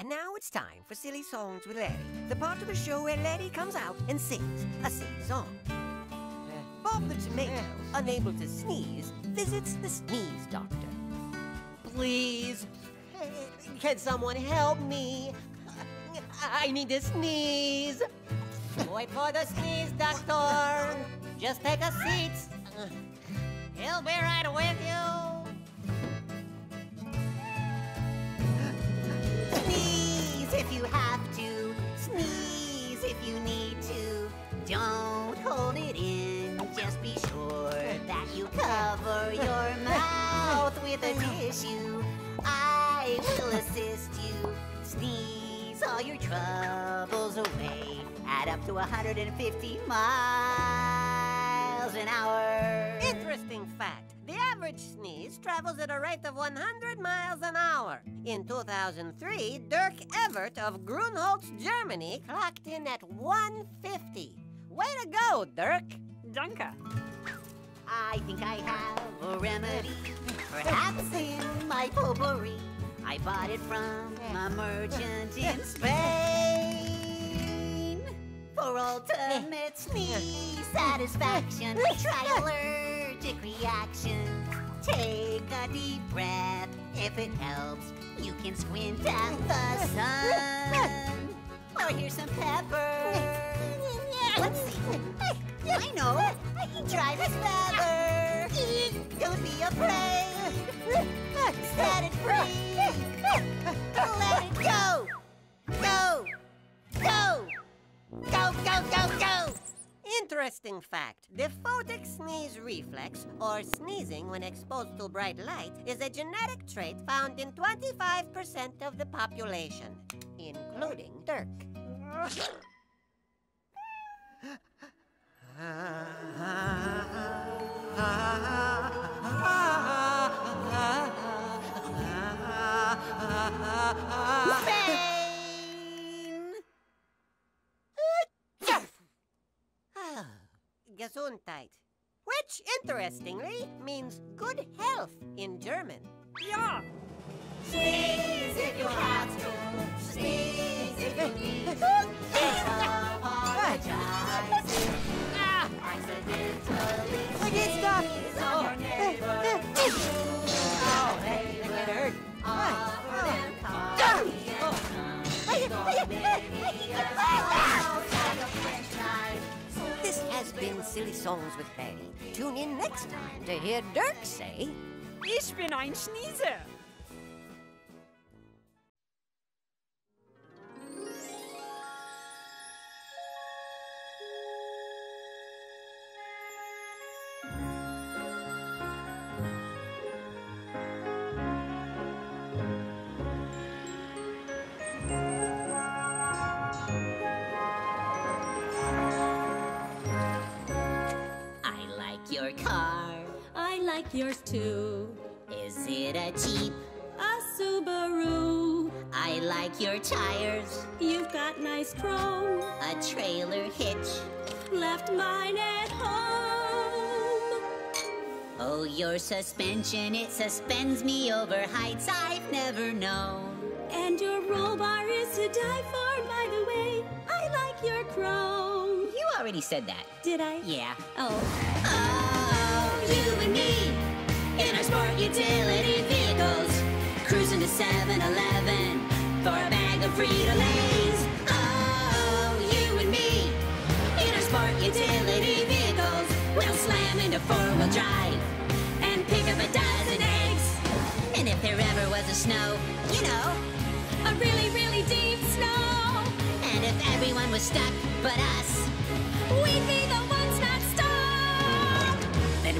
And now it's time for Silly Songs with Larry, the part of the show where Larry comes out and sings a silly song. Bob the Tomato, unable to sneeze, visits the sneeze doctor. Please, can someone help me? I need to sneeze. Wait for the sneeze, doctor. Just take a seat. He'll be right with you. If you have to. Sneeze if you need to. Don't hold it in. Just be sure that you cover your mouth with a tissue. I will assist you. Sneeze all your troubles away. Add up to 150 miles an hour. Interesting fact. Average sneeze travels at a rate of 100 miles an hour. In 2003, Dirk Evert of Grunholz, Germany, clocked in at 150. Way to go, Dirk! Danke. I think I have a remedy, perhaps in my potpourri. I bought it from a merchant in Spain. For ultimate sneeze satisfaction, try allergic reaction. Take a deep breath. If it helps, you can squint at the sun. Or here's some pepper. Let's see. I know. Try this pepper. Don't be afraid. Set it free. Let it go. Go. Go. Go, go, go, go. Interesting fact. The photic sneeze reflex, or sneezing when exposed to bright light, is a genetic trait found in 25% of the population, including Dirk. Ah, Gesundheit. Which, interestingly, means good health in German. Ja, Sneeze if you have to. Sneeze if you need to. Apologize accidentally sneeze on your oh. neighbor. Oh, hey. Offer them coffee and a mouse and a french knife. This has been Silly Songs with Larry. Tune in next time to hear Dirk say, ich bin ein Schnieser. Yours too. Is it a Jeep? A Subaru. I like your tires. You've got nice chrome. A trailer hitch. Left mine at home. Oh, your suspension, it suspends me over heights I've never known. And your roll bar is to die for, by the way. I like your chrome. You already said that. Did I? Yeah. Oh. Oh, you and me in our sport utility vehicles, cruising to 7-Eleven for a bag of Frito-Lays. Oh, you and me in our sport utility vehicles, we'll slam into four-wheel drive and pick up a dozen eggs. And if there ever was a snow, you know, A really, really deep snow. and if everyone was stuck but us, We'd be the ones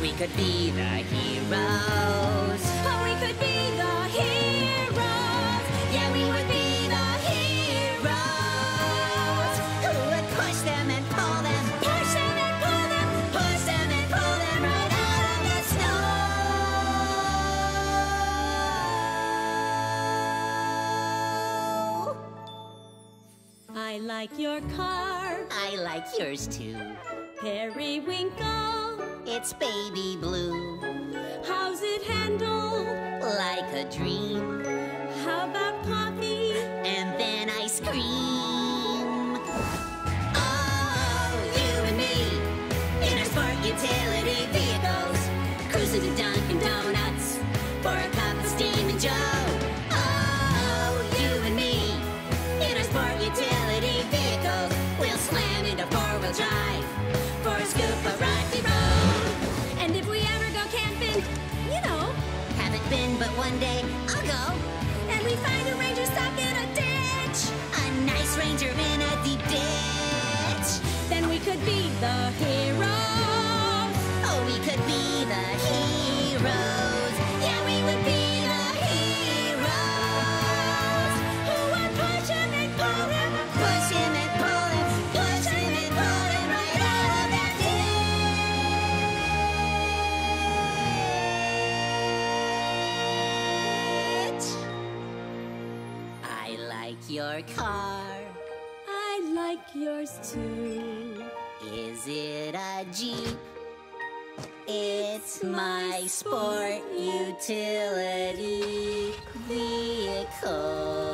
we could be the heroes. Oh, we could be the heroes. Yeah, we would be the heroes who would push them and pull them, Push them and pull them. push them and pull them right out of the snow. I like your car. I like yours too. Periwinkle it's baby blue. How's it handled? Like a dream. How about coffee? And then ice cream. one day. I'll go. And we find a ranger stuck in a ditch. A nice ranger in a deep ditch. Then we could be the hero. Yours too. Is it a Jeep? It's my sport utility vehicle.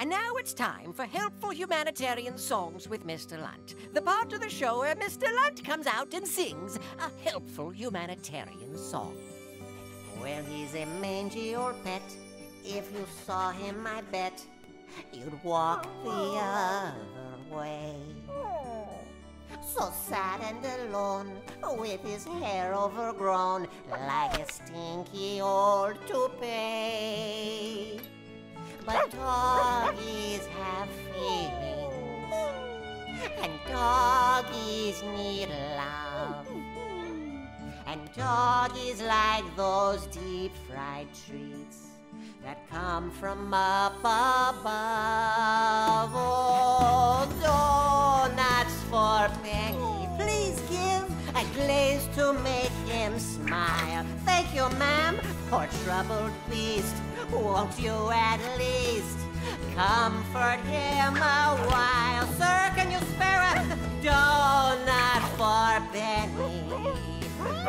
And now it's time for helpful humanitarian songs with Mr. Lunt, the part of the show where Mr. Lunt comes out and sings a helpful humanitarian song. Well, he's a mangy old pet. If you saw him, I bet you'd walk the other way. So sad and alone, with his hair overgrown like a stinky old toupee. But doggies have feelings, and doggies need love. And doggies like those deep fried treats that come from up above. Oh, donuts for Benny. Please give a glaze to make him smile. Thank you, ma'am, poor troubled beast. Won't you at least comfort him a while? Sir, can you spare a donut for Benny?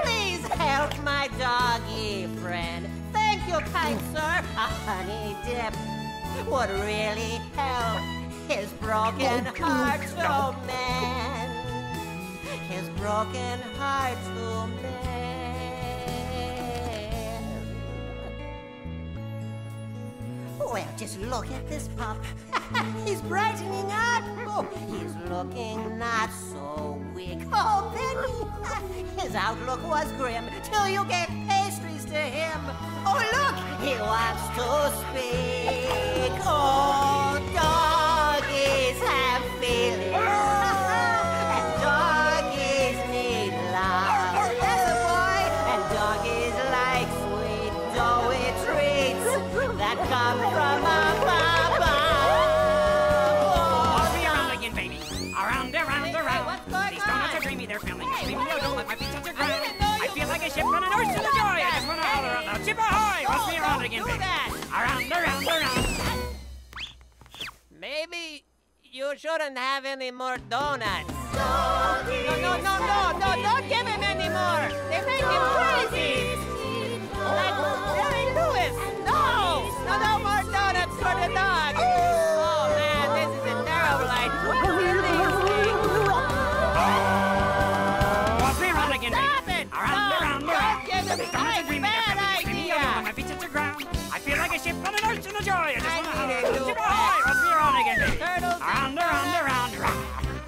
Please help my doggy friend. Thank you, kind sir. A honey dip would really help his broken oh, heart to mend. His broken heart to mend. Well, just look at this pup. he's brightening up. Oh, he's looking not so weak. Oh, Benny, his outlook was grim till you gave pastries to him. Oh, look, he wants to speak. Oh, doggies have feelings. Ship on an ocean of joy. I just want to holler out loud. Ship ahoy! Toss me around again, do baby. that. Around, around, around. Maybe you shouldn't have any more donuts. No, No, no, no, no, no, don't give him any more. They make him crazy. Like Jerry Lewis. No, no, no more donuts for the dog. Around. give them These donuts are a dreamy, they're bad filling. Idea. don't my feet touch the ground. I feel like a ship on an ocean of joy. I just want to holler a out loud. new Ship ahoy! Toss me around again, baby. Turtles and Around, around, around, around.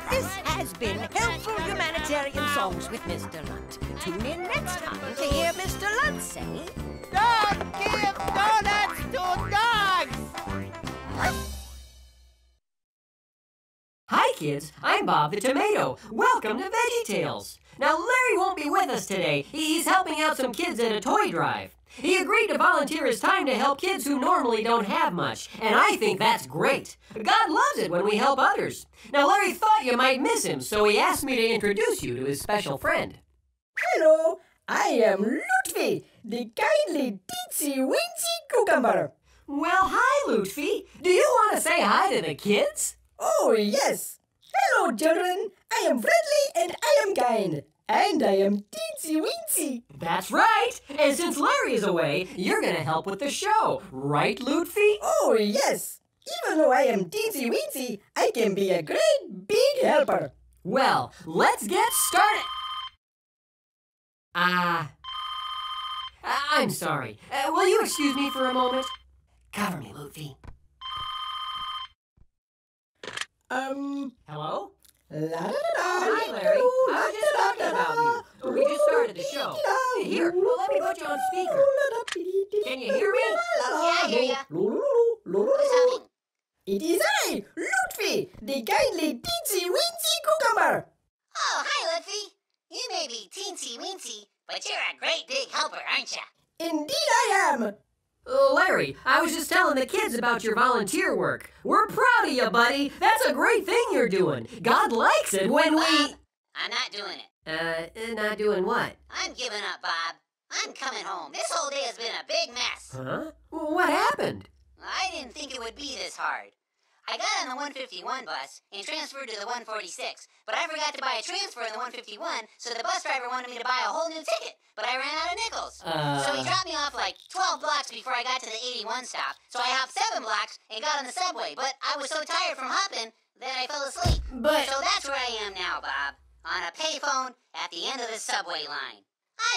This has been Helpful Humanitarian Songs with Mr. Lunt. Tune in next time to hear Mr. Lunt say, Don't give donuts to dogs! Hi, kids. I'm Bob the Tomato. Welcome to Veggie Tales. Now, Larry won't be with us today. He's helping out some kids at a toy drive. He agreed to volunteer his time to help kids who normally don't have much, and I think that's great. God loves it when we help others. Now, Larry thought you might miss him, so he asked me to introduce you to his special friend. Hello, I am Lutfi, the kindly teensy weensy cucumber. Well, hi, Lutfi. Do you want to say hi to the kids? Oh, yes. Hello, children. I am friendly and I am kind. And I am teensy weensy. That's right. And since Larry is away, you're going to help with the show. Right, Lutfi? Oh, yes. Even though I am teensy weensy, I can be a great big helper. Well, let's get started. Ah. Uh, I'm sorry. Uh, will you excuse me for a moment? Cover me, Lutfi. Um, Hello? la da da da. Hi, Larry. I was just talking about you. We just started the show. Here, well, let me put you on speaker. Can you hear me? Yeah, I hear ya. Who's humming? It is I, Lutfi, the kindly teensy weensy cucumber. Oh, hi, Lutfi. You may be teensy weensy, but you're a great big helper, aren't you? Indeed I am. Uh, Larry, I was just telling the kids about your volunteer work. We're proud of you, buddy. That's a great thing you're doing. God likes it when we. Bob, I'm not doing it. Uh, not doing what? I'm giving up, Bob. I'm coming home. This whole day has been a big mess. Huh? What happened? I didn't think it would be this hard. I got on the 151 bus and transferred to the 146, but I forgot to buy a transfer in the 151, so the bus driver wanted me to buy a whole new ticket, but I ran out of nickels. So he Uh, dropped me off like 12 blocks before I got to the 81 stop, so I hopped seven blocks and got on the subway, but I was so tired from hopping that I fell asleep. but So that's where I am now, Bob, on a payphone at the end of the subway line.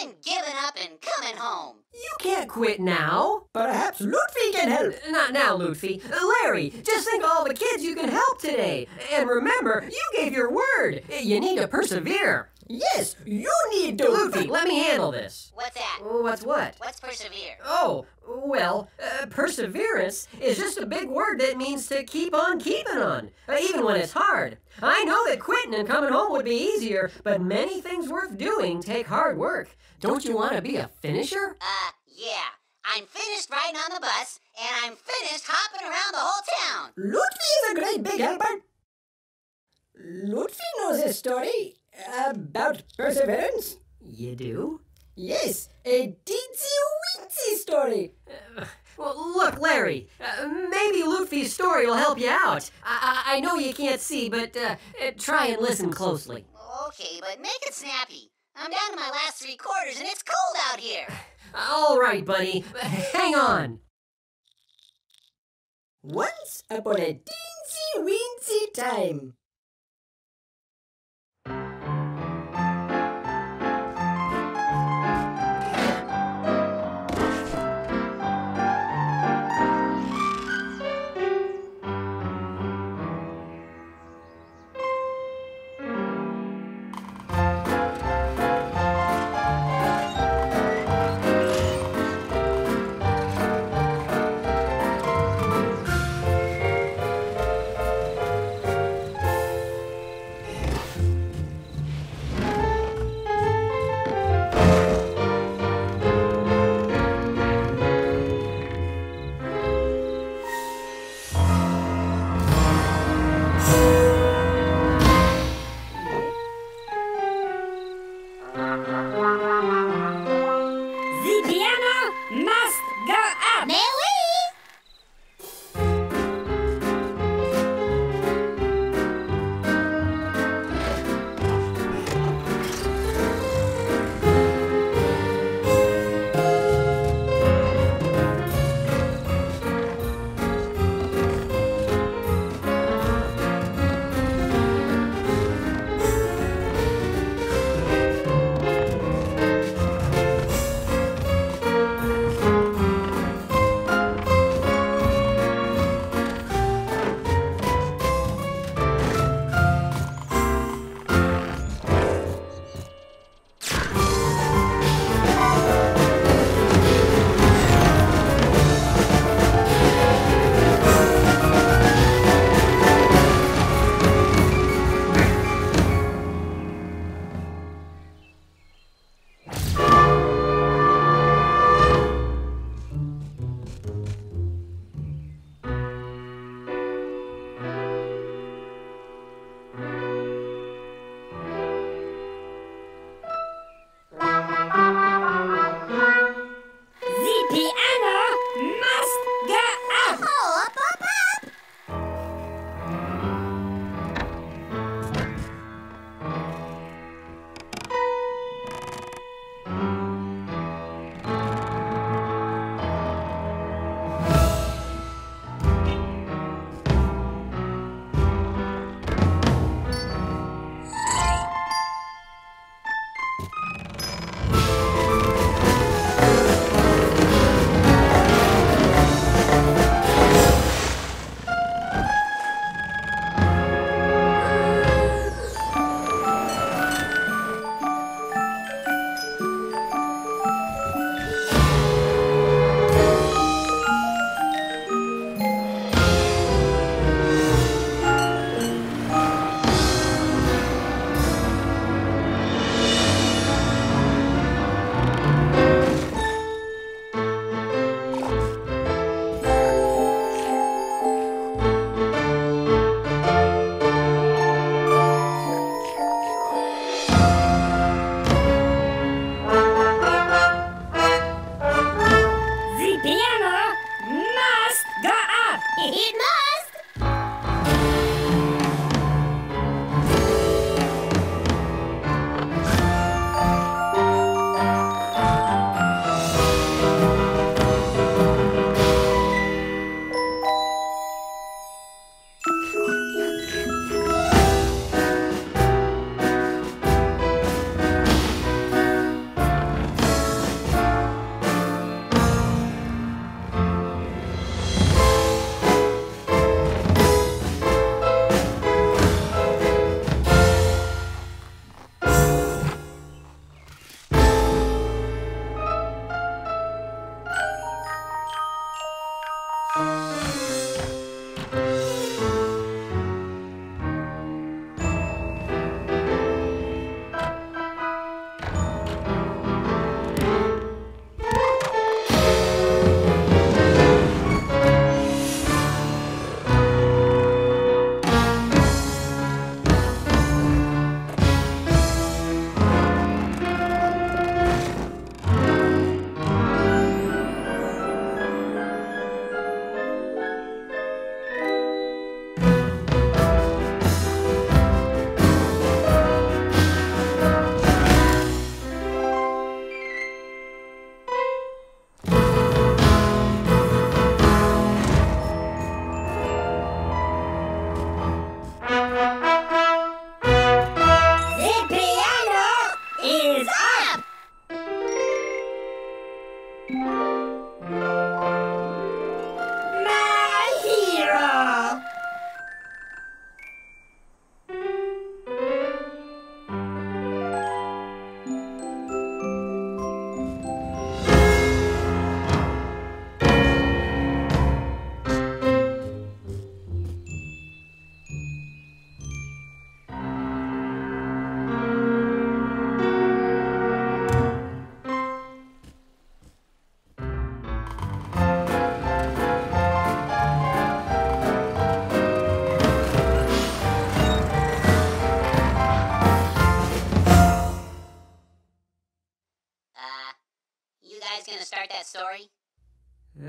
I'm giving up and coming home. you can't quit now. Perhaps Lutfi can help. Not now, Lutfi. Uh, Larry, just think of all the kids you can help today. And remember, you gave your word. You need to persevere. Yes, you need to. Lutfi, let me handle this. What's that? What's what? What's persevere? Oh, well, uh, perseverance is just a big word that means to keep on keeping on, uh, even when it's hard. I know that quitting and coming home would be easier, but many things worth doing take hard work. Don't you want to be a finisher? Uh, yeah. I'm finished riding on the bus, and I'm finished hopping around the whole town. Lutfi is a great big helper. Lutfi knows his story about perseverance. You do? Yes, a teensy weensy story. Well, look, Larry, uh, maybe Lutfi's story will help you out. I, I, I know you can't see, but uh, uh, try and listen closely. Okay, but make it snappy. I'm down to my last three quarters, and it's cold out here. All right, buddy, hang on. Once upon a teensy weensy time.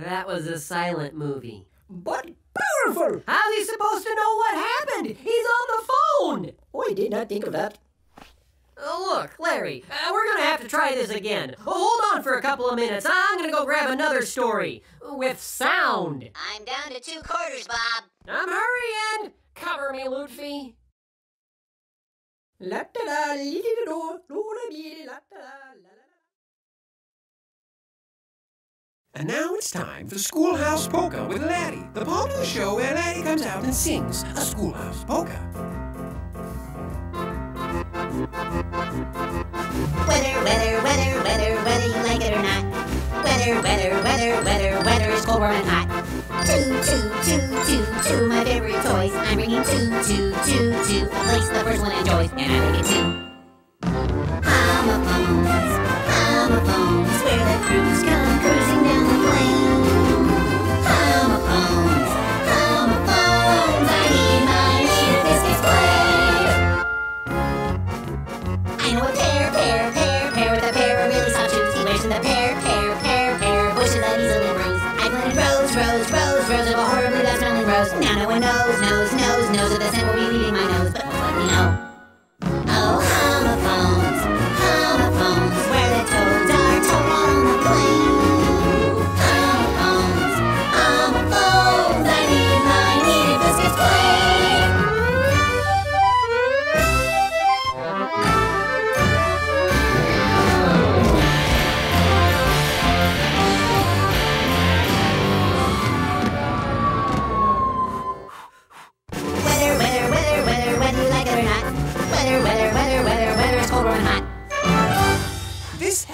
That was a silent movie. But powerful! How's he supposed to know what happened? He's on the phone! Oh, I did not think of that. Oh, look, Larry, uh, we're gonna have to try this again. Oh, hold on for a couple of minutes. I'm gonna go grab another story with sound. I'm down to two quarters, Bob. I'm hurrying. Cover me, Lutfi. La da da, li di do, do la di la da la la la. And now it's time for Schoolhouse Polka with Laddie, the the show where Laddie comes out and sings a schoolhouse polka. Weather, weather, weather, weather, whether you like it or not. Weather, weather, weather, weather, weather is cold, warm, and hot. Two, two, two, two, two, my favorite toys. I'm bringing two, two, two, two. A place the first one enjoys, and I make it two. Homophones, where the crews come cruising down the lane.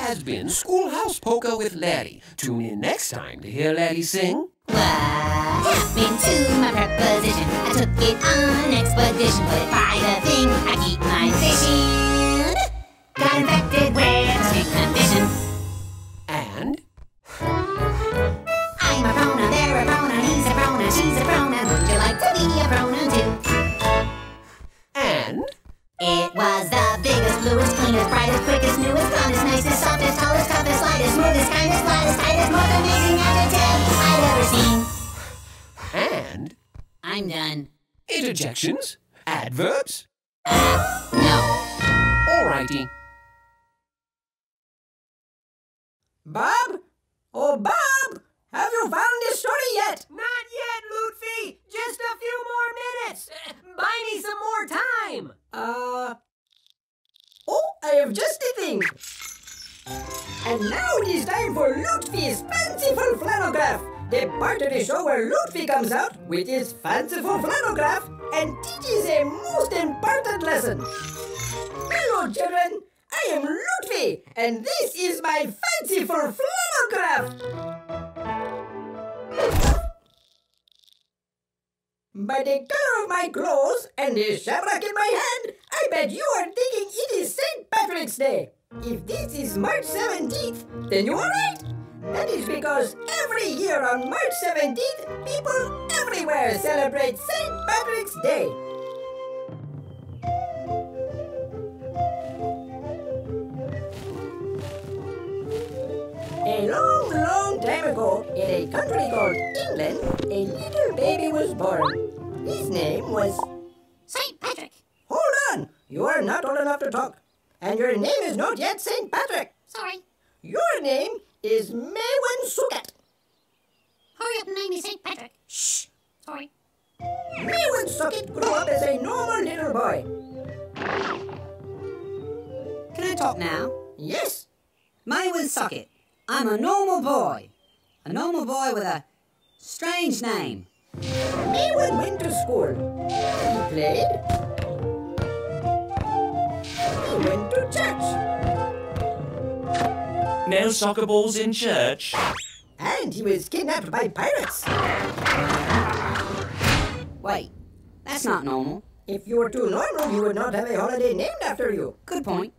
Has been Schoolhouse Polka with Laddie. Tune in next time to hear Laddie sing. What happened to my preposition? I took it on expedition, it by the thing. I keep my fishing. Got infected with a condition. And I'm a pronoun, they're a pronoun, he's a pronoun, she's a pronoun. Would you like to be a pronoun too? and It was the biggest, bluest, cleanest, brightest, quickest, newest, blondest, nicest, softest, and I'm done. interjections, adverbs. No. Alrighty. Bob? Oh, Bob! Have you found this story yet? Not yet, Lutfi. Just a few more minutes. Uh, Buy me some more time. Uh. Oh, I have just the thing. And now it is time for Lutfi's fanciful flannelgraph, the part of the show where Lutfi comes out with his fanciful flannelgraph and teaches a most important lesson. Hello, children. I am Lutfi, and this is my fanciful flannelgraph. By the color of my clothes and the shamrock in my hand, I bet you are thinking it is St. Patrick's Day. If this is March 17th, then you are right. That is because every year on March 17th, people everywhere celebrate St. Patrick's Day. A long, long time ago, in a country called England, a little baby was born. His name was. St. Patrick. Hold on! You are not old enough to talk. And your name is not yet St. Patrick. Sorry. Your name is Mewin Succat. Hurry up and name me St. Patrick. Shh! Sorry. Mewin Succat grew up as a normal little boy. Can I talk now? Yes, My Socket. I'm a normal boy. A normal boy with a strange name. Maywin went to school. He played. He went to church. No soccer balls in church. And he was kidnapped by pirates. Wait, that's not normal. If you were too normal, you would not have a holiday named after you. Good point.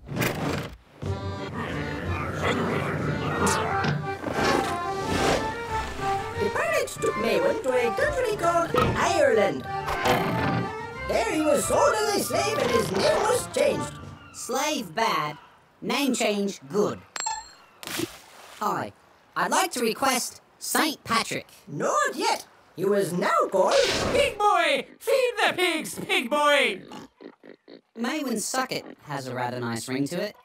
The pirates took Maywin to a country called Ireland. There he was sold as a slave and his name was changed. Slave bad, name change good. Hi, I'd like to request Saint Patrick. Not yet. He was now called Pig boy! Feed the pigs, pig boy! Maywin Succat has a rather nice ring to it.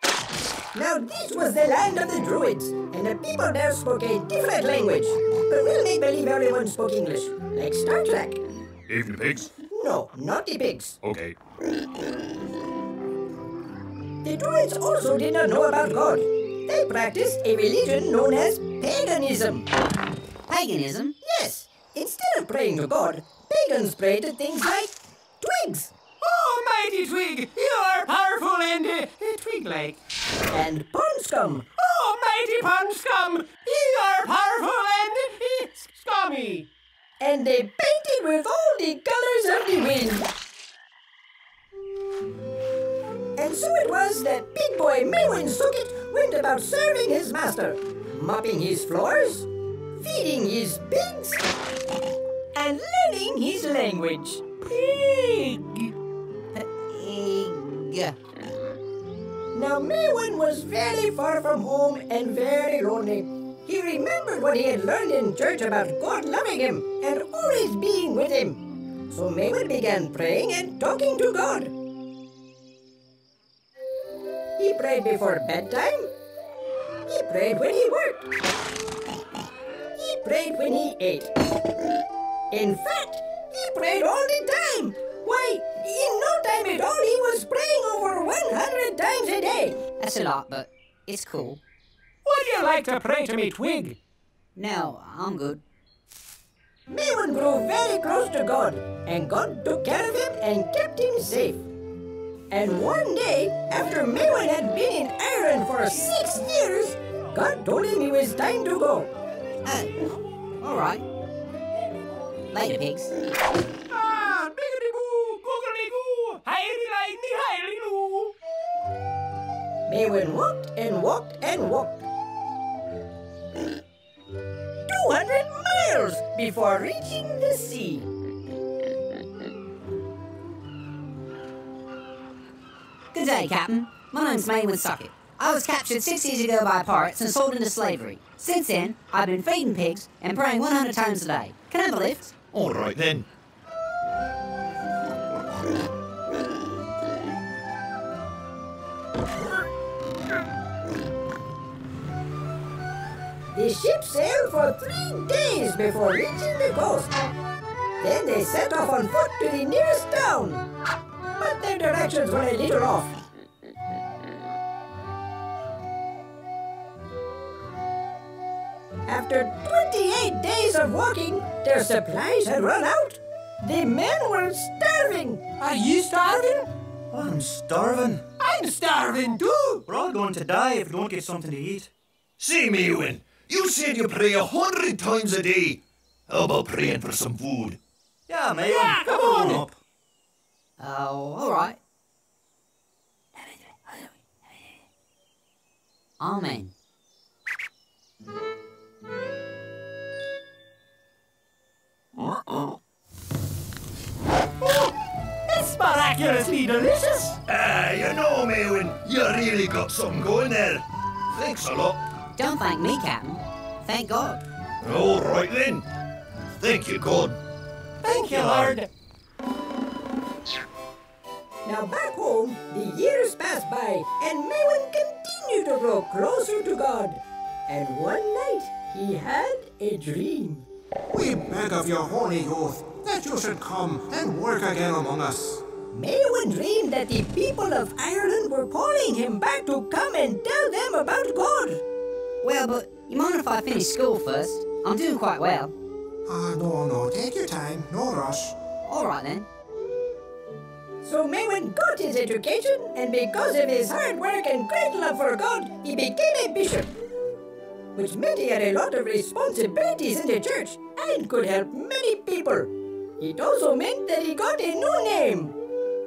Now this was the land of the Druids, and the people there spoke a different language. But we'll make believe everyone spoke English, like Star Trek. Evening, pigs. No, not the pigs. Okay. The Druids also did not know about God. They practiced a religion known as paganism. Paganism? Yes, instead of praying to God, pagans prayed to things like twigs Oh, mighty twig! You are powerful and uh, twig-like. and pond scum. Oh, mighty pond scum! You are powerful and uh, scummy. and they painted with all the colors of the wind. And so it was that big boy Maywin Succat went about serving his master, mopping his floors, feeding his pigs, and learning his language. Pig. Pig. Now Maywin was very far from home and very lonely. He remembered what he had learned in church about God loving him and always being with him. So Maywin began praying and talking to God. He prayed before bedtime. He prayed when he worked. He prayed when he ate. In fact, he prayed all the time. Why, in no time at all, he was praying over 100 times a day. That's a lot, but it's cool. Would you like to pray to me, twig? No, I'm good. Maywin grew very close to God, and God took care of him and kept him safe. And one day, after Maywin had been in Ireland for six years, God told him it was time to go. Oh, all right. Later, pigs. Ah, biggity boo, googly goo, hidey lightning, hidey loo. Maywin walked and walked and walked. 200 miles before reaching the sea. Day, Captain. My name's Maywin Succat. I was captured six years ago by pirates and sold into slavery. Since then, I've been feeding pigs and praying 100 times a day. Can I have a lift? All right then. The ship sailed for three days before reaching the coast. Then they set off on foot to the nearest town. But their directions were a little off. After 28 days of walking, their supplies had run out. The men were starving. Are you starving? I'm starving. I'm starving too. We're all going to die if we don't get something to eat. See, Maywin, you said you pray a hundred times a day. How about praying for some food? Yeah, mate. Yeah, come on. up. Oh, all right. Amen. It's miraculously delicious. Ah, you know, Maywin, you really got something going there. Thanks a lot. Don't thank me, Captain. Thank God. All right then. Thank you, God. Thank you, Lord. Now back home, the years passed by, and Maywin continued to grow closer to God. And one night, he had a dream. We beg of your holy youth that you should come and work again among us. Maywin dreamed that the people of Ireland were calling him back to come and tell them about God. Well, but You mind if I finish school first? I'm doing quite well. Ah, no, no, take your time, no rush. All right then. So Maywin got his education, and because of his hard work and great love for God, he became a bishop. Which meant he had a lot of responsibilities in the church and could help many people. It also meant that he got a new name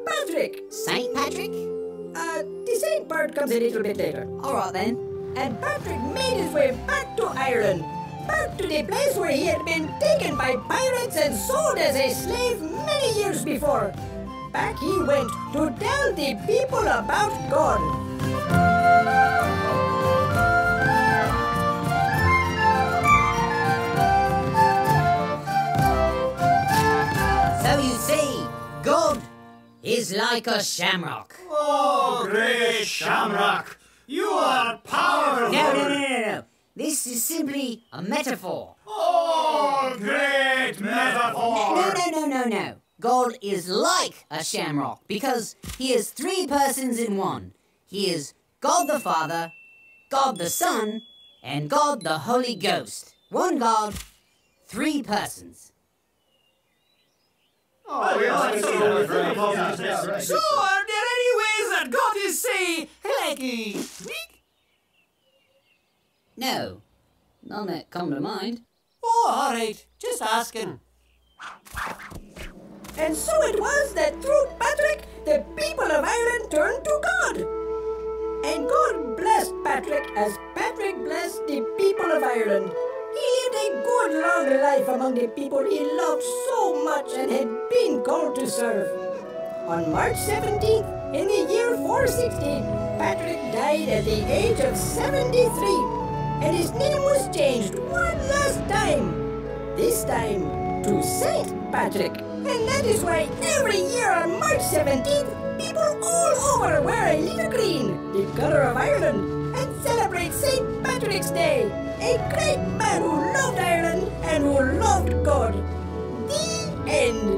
Patrick. Saint Patrick? Uh, the saint part comes a little bit later. All right then. And Patrick made his way back to Ireland, back to the place where he had been taken by pirates and sold as a slave many years before. Back he went to tell the people about God. God is like a shamrock. Oh, great Shamrock! You are powerful! No, no, no, no, no. This is simply a metaphor. Oh, great metaphor! No, no, no, no, no. God is like a shamrock because he is three persons in one. He is God the Father, God the Son, and God the Holy Ghost. One God, three persons. Oh, yes, So, So, are there any ways that God is, say, like a weak? No, none that come to mind. Oh, all right. Just asking. And so it was that through Patrick, the people of Ireland turned to God. And God blessed Patrick as Patrick blessed the people of Ireland. He lived a good long life among the people he loved so much and had been called to serve. On March 17th, in the year 416, Patrick died at the age of 73, and his name was changed one last time. This time to Saint Patrick. And that is why every year on March 17th, people all over wear a little green, the color of Ireland, and celebrate St. Patrick's Day, a great man who loved Ireland and who loved God. The end.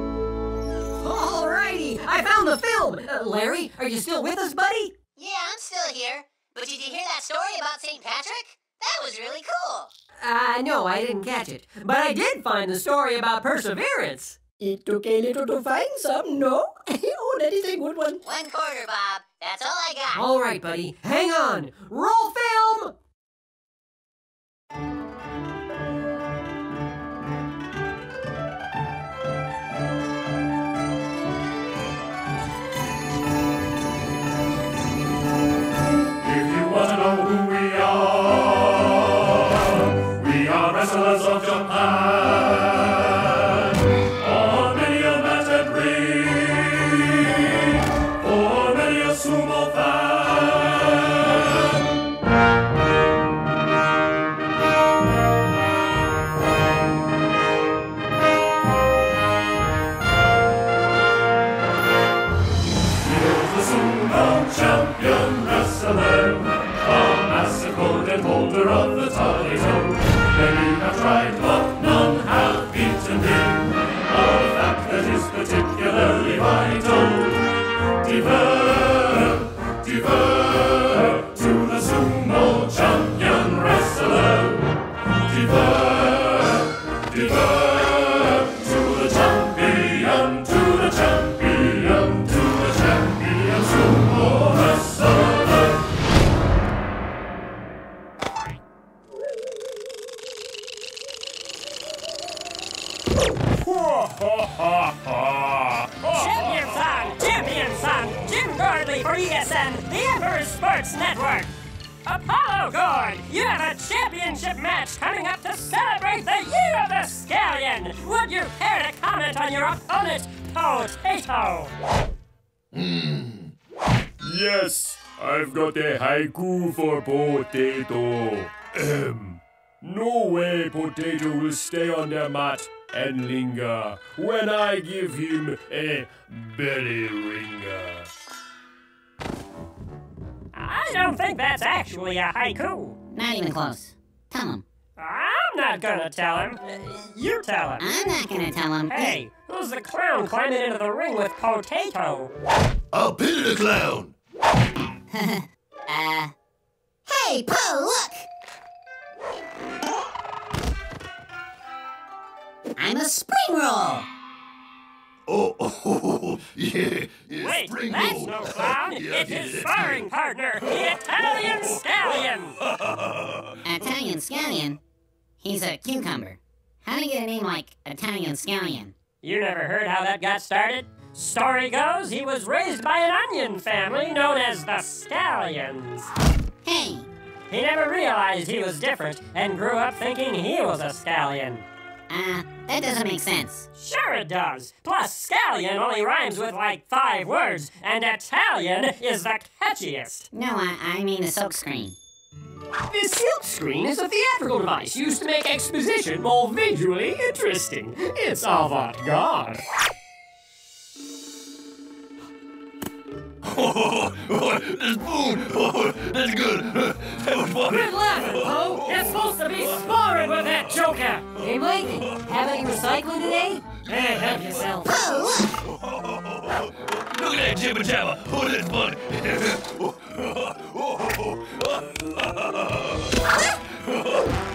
Alrighty, I found the film. Uh, Larry, are you still with us, buddy? Yeah, I'm still here. But did you hear that story about St. Patrick? That was really cool. Uh, no, I didn't catch it. But I did find the story about perseverance. It took a little to find some, no? oh, that is a good one. One quarter, Bob. That's all I got. All right, buddy. Hang on. Roll film. If you want to know stay on mat and linger when I give him a belly ringer. I don't think that's actually a haiku. Not even close. Tell him. I'm not gonna tell him. You tell him. I'm not gonna tell him. Hey, who's the clown climbing into the ring with Potato? I'll pin the clown. uh. Hey, Poe, look! I'm a spring roll. Oh, oh, yeah, yeah Wait, spring that's roll. no clown. Yeah, it's yeah, his that's sparring partner, the Italian Stallion. Italian scallion? He's a cucumber. How do you get a name like Italian scallion? You never heard how that got started? Story goes he was raised by an onion family known as the Scallions. Hey, He never realized he was different and grew up thinking he was a scallion. Uh, that doesn't make sense. Sure it does. Plus, scallion only rhymes with like five words, and Italian is the catchiest. No, I, I mean the silk screen. The silk screen is a theatrical device used to make exposition more visually interesting. It's avant-garde. Oh, oh, the spoon. Oh, that's good. That was funny. Quit laughing, Poe! You're supposed to be sparring with that joker! Hey, Mike, have any recycling today? Hey, help yourself. Look at that jibber jabber. Oh, that's funny. Oh,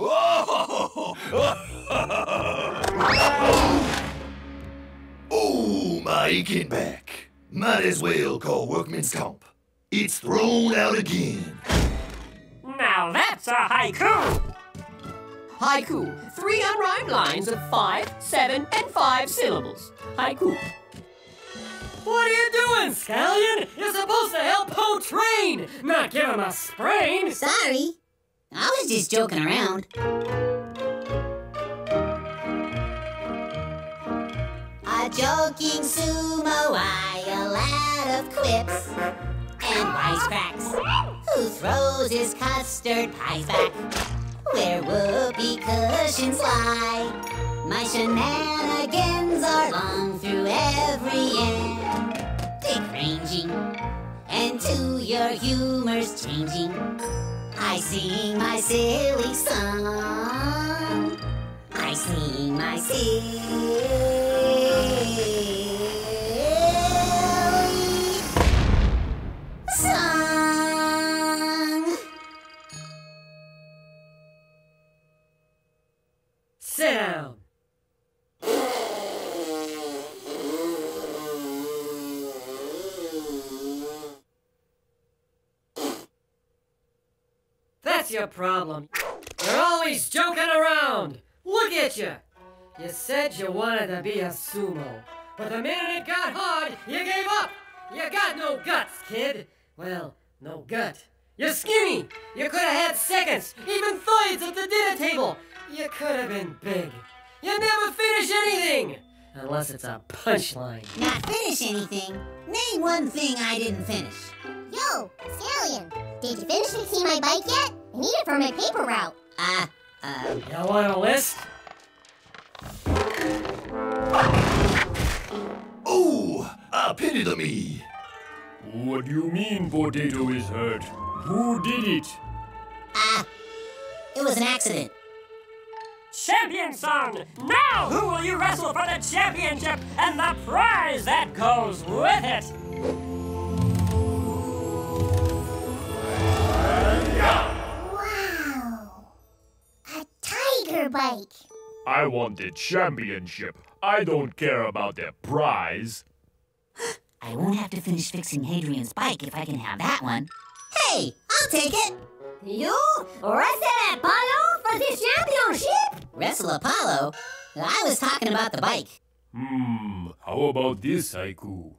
Oh! Oh, my aching back. Might as well call workman's comp. It's thrown out again. Now that's a haiku! Haiku, three unrhymed lines of five, seven, and five syllables. Haiku. What are you doing, Scallion? You're supposed to help Poe train, not give him a sprain! Sorry. I was just joking around. A joking sumo, I a lad of quips and wisecracks, who throws his custard pies back where whoopee cushions lie. My shenanigans are long through every end, dick ranging, and to your humors changing. I sing my silly song. I sing my silly song. Your problem. You're always joking around. Look at you. You said you wanted to be a sumo, but the minute it got hard, you gave up. You got no guts, kid. Well, no gut. You're skinny. You could have had seconds, even thirds at the dinner table. You could have been big. You never finish anything. Unless it's a punchline. Not finish anything. Name one thing I didn't finish. Yo, Scallion, did you finish fixing my bike yet? I need it for my paper route. Ah, uh, You want a list? Oh, a pity to me. What do you mean potato is hurt? Who did it? ah, it was an accident. Champion son! Now who will you wrestle for the championship and the prize that goes with it? Tiger bike. I want the championship. I don't care about the prize. I won't have to finish fixing Hadrian's bike if I can have that one. Hey, I'll take it. You wrestle Apollo for the championship? Wrestle Apollo? I was talking about the bike. Hmm, how about this haiku?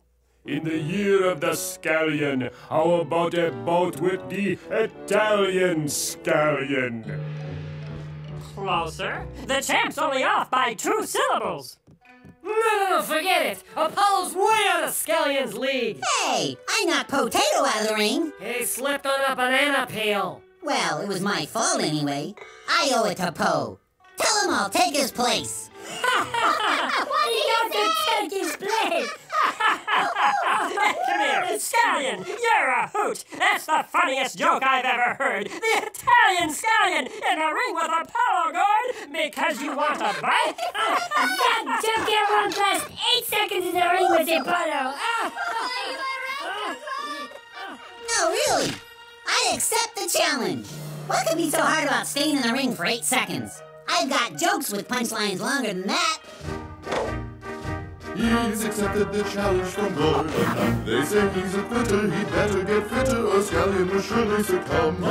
In the year of the scallion, how about a bout with the Italian scallion? Closer. The champ's only off by two syllables. No, no, no, forget it. Apollo's way out of Scallion's league. Hey, I knocked Potato out of the ring. He slipped on a banana peel. Well, it was my fault anyway. I owe it to Poe. Tell him I'll take his place. what do you have to take his place? Come here, Scallion. You're a hoot. That's the funniest joke I've ever heard. The Italian Scallion in a ring with Apollo Gourd because you want a bite? that joke can't last eight seconds in the ring with Apollo. Ah! No, really. I accept the challenge. What could be so hard about staying in the ring for eight seconds? I've got jokes with punchlines longer than that. He's accepted the challenge from Gordon. They say he's a quitter, he'd better get fitter, or Scallion will surely succumb.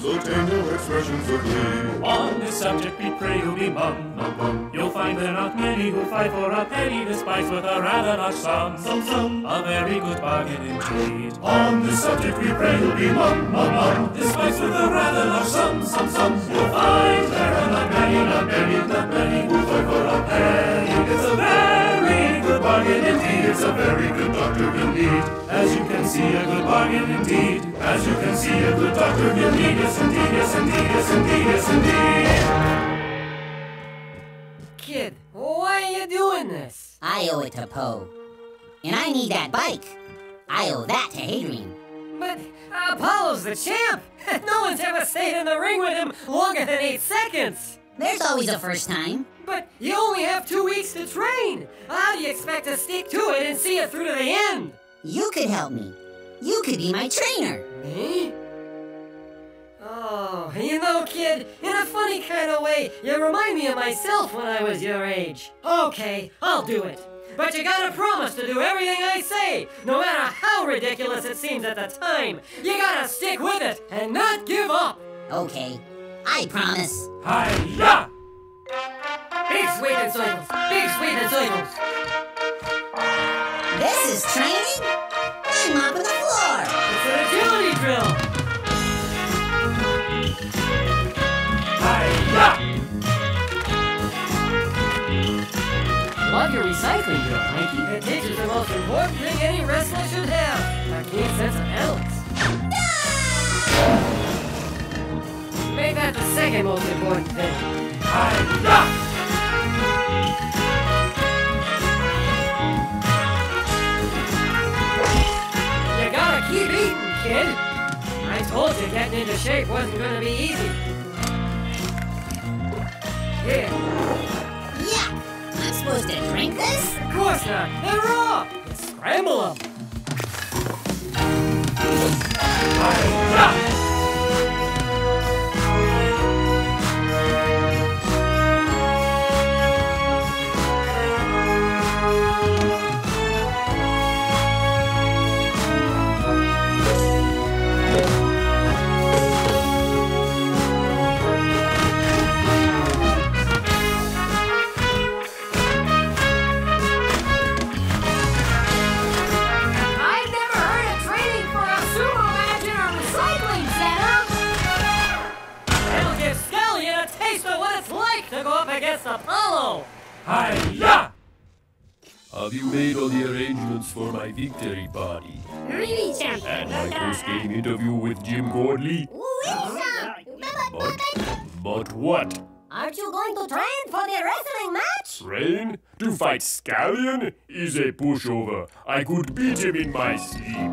So take no expressions of glee. On this subject we pray you'll be mum, mum, mum. You'll find there aren't many who fight for a penny, despise with a rather large sum, sum, sum. A very good bargain indeed. On this subject we pray you'll be mum, mum, mum. Despise with a rather large sum, sum, sum. You'll find there are not many, not many, not many who fight for a penny. It's a very bargain indeed. It's a very good doctor you'll need. As you can see, a good bargain indeed. As you can see, a good doctor you'll need. Yes, indeed, yes, indeed, yes, indeed, yes, indeed. Kid, why are you doing this? I owe it to Poe. And I need that bike. I owe that to Hadrian. But Apollo's the champ! No one's ever stayed in the ring with him longer than eight seconds! There's always a first time. But you only have two weeks to train! How do you expect to stick to it and see it through to the end? You could help me. You could be my trainer. Me? Oh, you know, kid, in a funny kind of way, you remind me of myself when I was your age. Okay, I'll do it. But you gotta promise to do everything I say, no matter how ridiculous it seems at the time. You gotta stick with it and not give up. Okay, I promise. Hiya! Big sweep and circles, big sweep and circles. This is training? I'm mopping the floor. It's an agility drill. Hiya! Love your recycling drill, Mikey. It teaches the most important thing any wrestler should have. A keen sense of balance. Make that the second most important thing. Hiya! You gotta keep eating, kid. I told you getting into shape wasn't gonna be easy. Here. Yuck! I'm supposed to drink this? Of course not. They're raw. Scramble them. Up against Apollo. Hiya! Have you made all the arrangements for my victory party? Really, champ? And my post-game interview with Jim Gordley? But, but what? Aren't you going to train for the wrestling match? Train? To fight Scallion? Is a pushover. I could beat him in my sleep.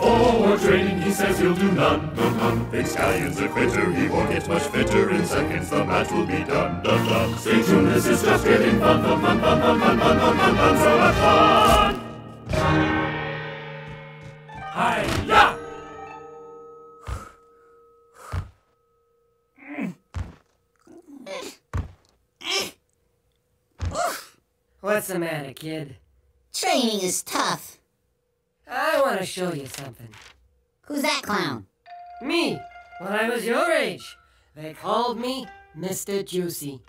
Oh, For training, he says he'll do none. None, none. Think Scallion's a quitter. He won't get much fitter. In seconds, the match will be done. Done, done. Stay tuned. This is just getting fun, fun, fun, fun, fun, fun, fun, fun, fun, fun. So much fun. Hiya! What's the matter, kid? Training is tough. I want to show you something. Who's that clown? Me, when I was your age, they called me Mr. Juicy.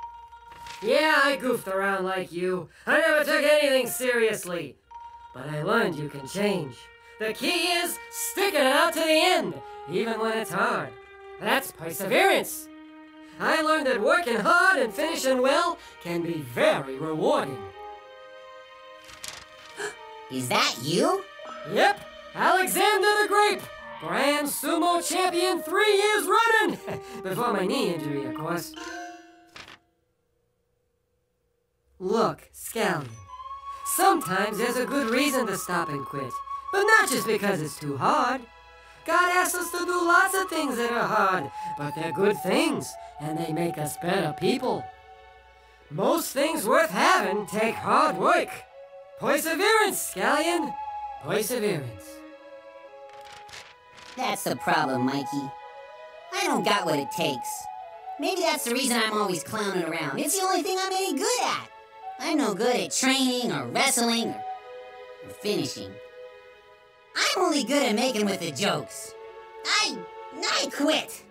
Yeah, I goofed around like you. I never took anything seriously. But I learned you can change. The key is sticking it out to the end, even when it's hard. That's perseverance. I learned that working hard and finishing well can be very rewarding. Is that you? Yep, Alexander the Grape, Grand Sumo Champion three years running! Before my knee injury, of course. Look, Scallion. Sometimes there's a good reason to stop and quit, but not just because it's too hard. God asks us to do lots of things that are hard, but they're good things, and they make us better people. Most things worth having take hard work. Perseverance, Scallion. Perseverance. That's the problem, Mikey. I don't got what it takes. Maybe that's the reason I'm always clowning around. It's the only thing I'm any good at. I'm no good at training or wrestling or, or finishing. I'm only good at making with the jokes. I I quit.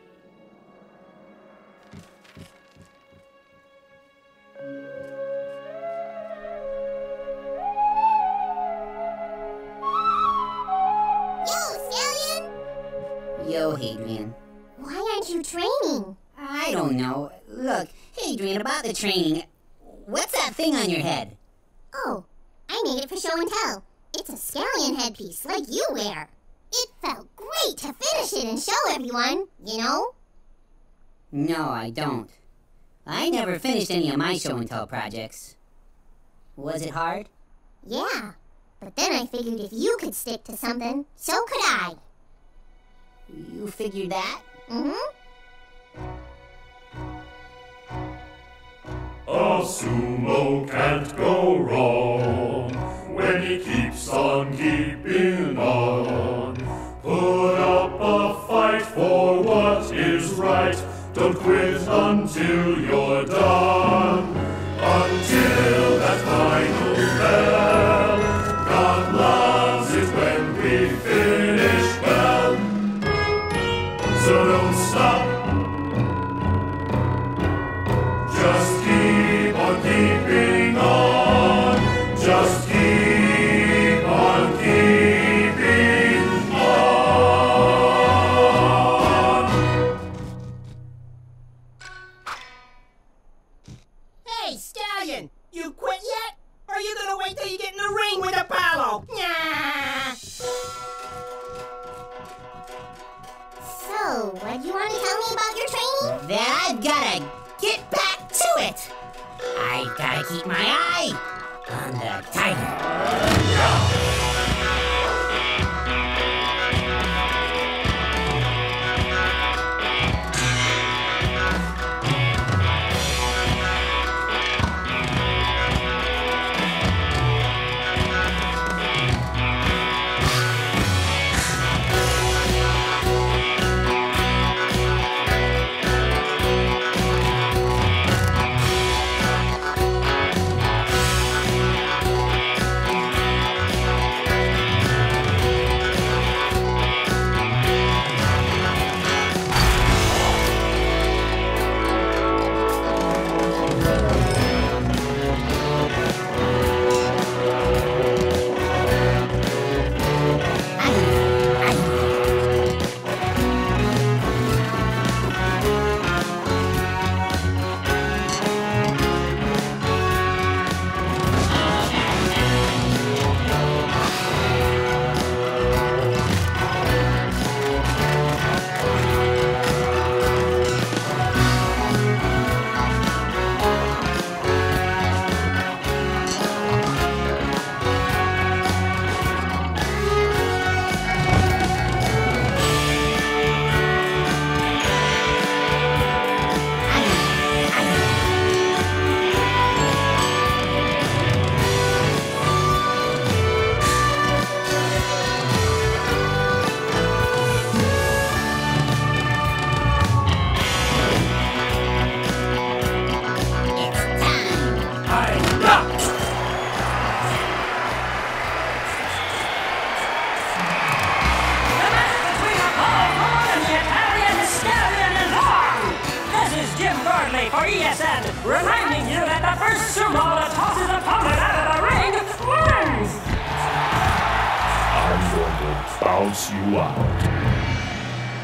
Yo, Hadrian. Why aren't you training? I don't know. Look, Hadrian, about the training. What's that thing on your head? Oh, I made it for show and tell. It's a scallion headpiece like you wear. It felt great to finish it and show everyone, you know? No, I don't. I never finished any of my show and tell projects. Was it hard? Yeah, but then I figured if you could stick to something, so could I. You figured that? Mm-hmm. A sumo can't go wrong when he keeps on keeping on. Put up a fight for what is right. Don't quit until you're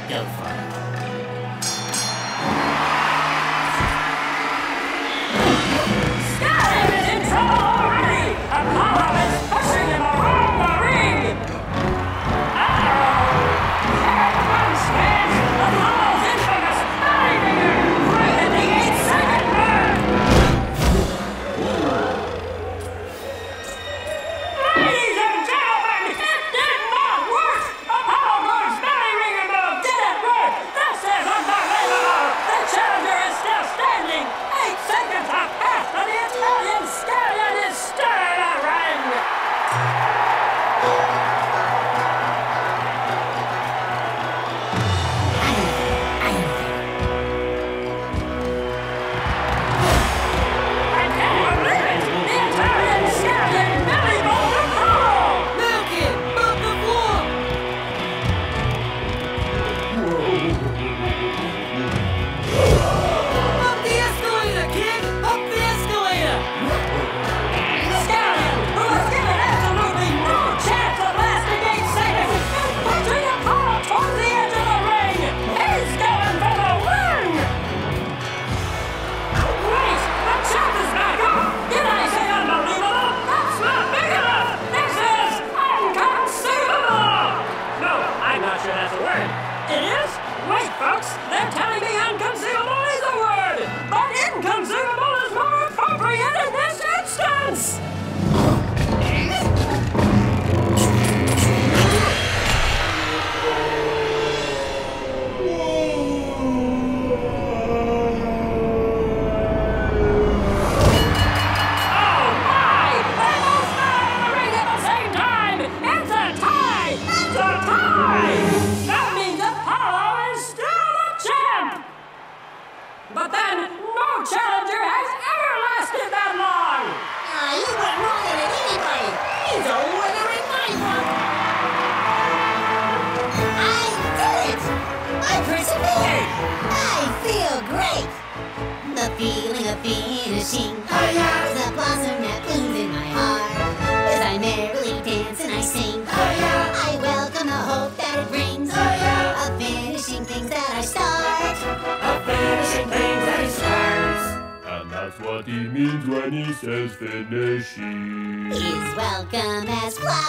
Go for it.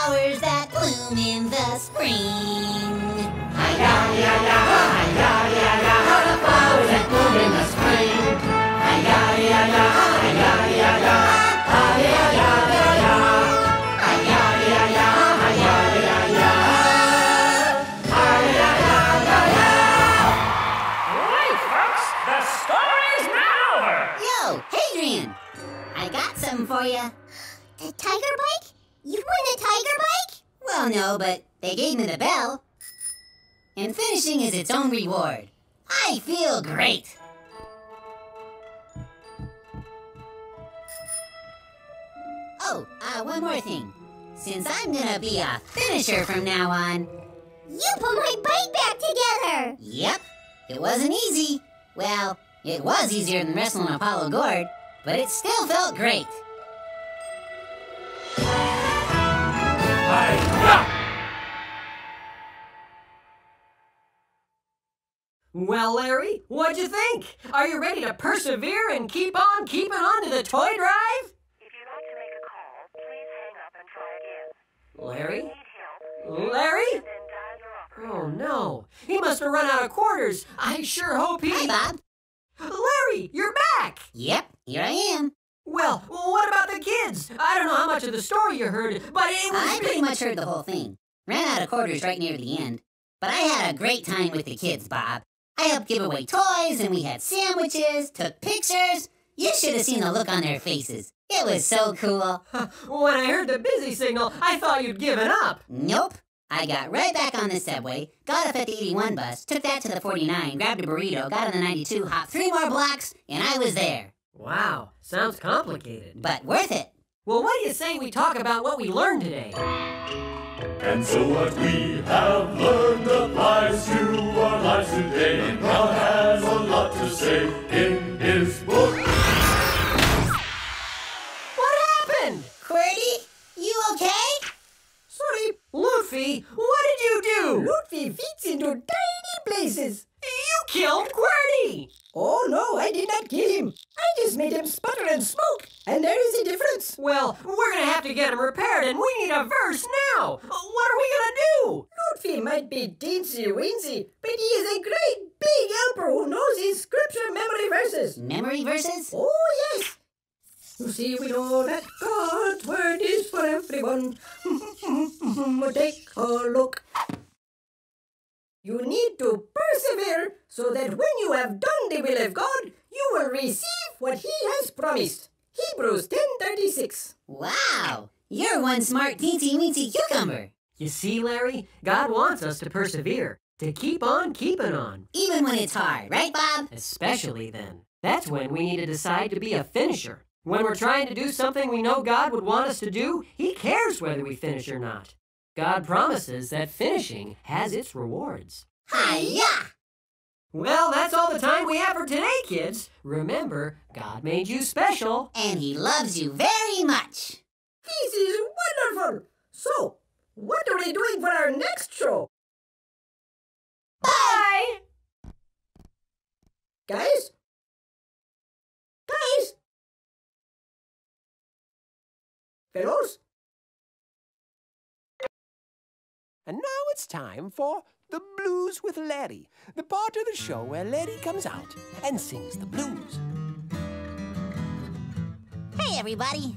Flowers that bloom in the spring. Hi-ya-ya-ya, hi-ya-ya-ya, the flowers that bloom in the spring. Hi-ya-ya-ya, hi-ya-ya-ya, hi-ya-ya-ya-ya. Hi-ya-ya-ya, hi-ya-ya-ya, hi-ya-ya-ya-ya. Right, folks, the story's now over! Yo, Hadrian, I got something for you. The tiger bike? You won a tiger bike? Well, no, but they gave me the bell. And finishing is its own reward. I feel great. Oh, uh, one more thing. Since I'm gonna be a finisher from now on. You put my bike back together! Yep, it wasn't easy. Well, it was easier than wrestling Apollo Gourd, but it still felt great. Well, Larry, what'd you think? Are you ready to persevere and keep on keeping on to the toy drive? If you'd like to make a call, please hang up and try again. Larry? Larry? Oh no, he must have run out of quarters. I sure hope he. Hi, Bob. Larry, you're back! Yep, here I am. Well, what about the kids? I don't know how much of the story you heard, but it was. I pretty much heard the whole thing. Ran out of quarters right near the end. But I had a great time with the kids, Bob. I helped give away toys, and we had sandwiches, took pictures. You should have seen the look on their faces. It was so cool. When I heard the busy signal, I thought you'd given up. Nope. I got right back on the subway, got off at the 81 bus, took that to the 49, grabbed a burrito, got on the 92, hopped three more blocks, and I was there. Wow, sounds complicated. But worth it. Well, what do you say we talk about what we learned today? And so what we have learned applies to our lives today. And God has a lot to say in His book. What happened? QWERTY, you okay? Sorry, Lutfi, what did you do? Lutfi fits into tiny places. You killed QWERTY! Oh no, I did not kill him. I just made him sputter and smoke, and there is a difference. Well, we're gonna have to get him repaired, and we need a verse now. What are we gonna do? Lutfi might be teensy weensy, but he is a great big helper who knows his scripture memory verses. Memory verses? Oh yes. You see, we know that God's word is for everyone. Take a look. You need to persevere so that when you have done the will of God, you will receive what He has promised. Hebrews 10:36. Wow, you're one smart teensy weensy cucumber. You see, Larry, God wants us to persevere, to keep on keeping on. Even when it's hard, right, Bob? Especially then. That's when we need to decide to be a finisher. When we're trying to do something we know God would want us to do, He cares whether we finish or not. God promises that finishing has its rewards. Hi-ya! Well, that's all the time we have for today, kids. Remember, God made you special. And He loves you very much. This is wonderful. So, what are we doing for our next show? Bye! Guys? Guys? Fellows? And now it's time for The Blues with Larry, the part of the show where Larry comes out and sings the blues. Hey, everybody.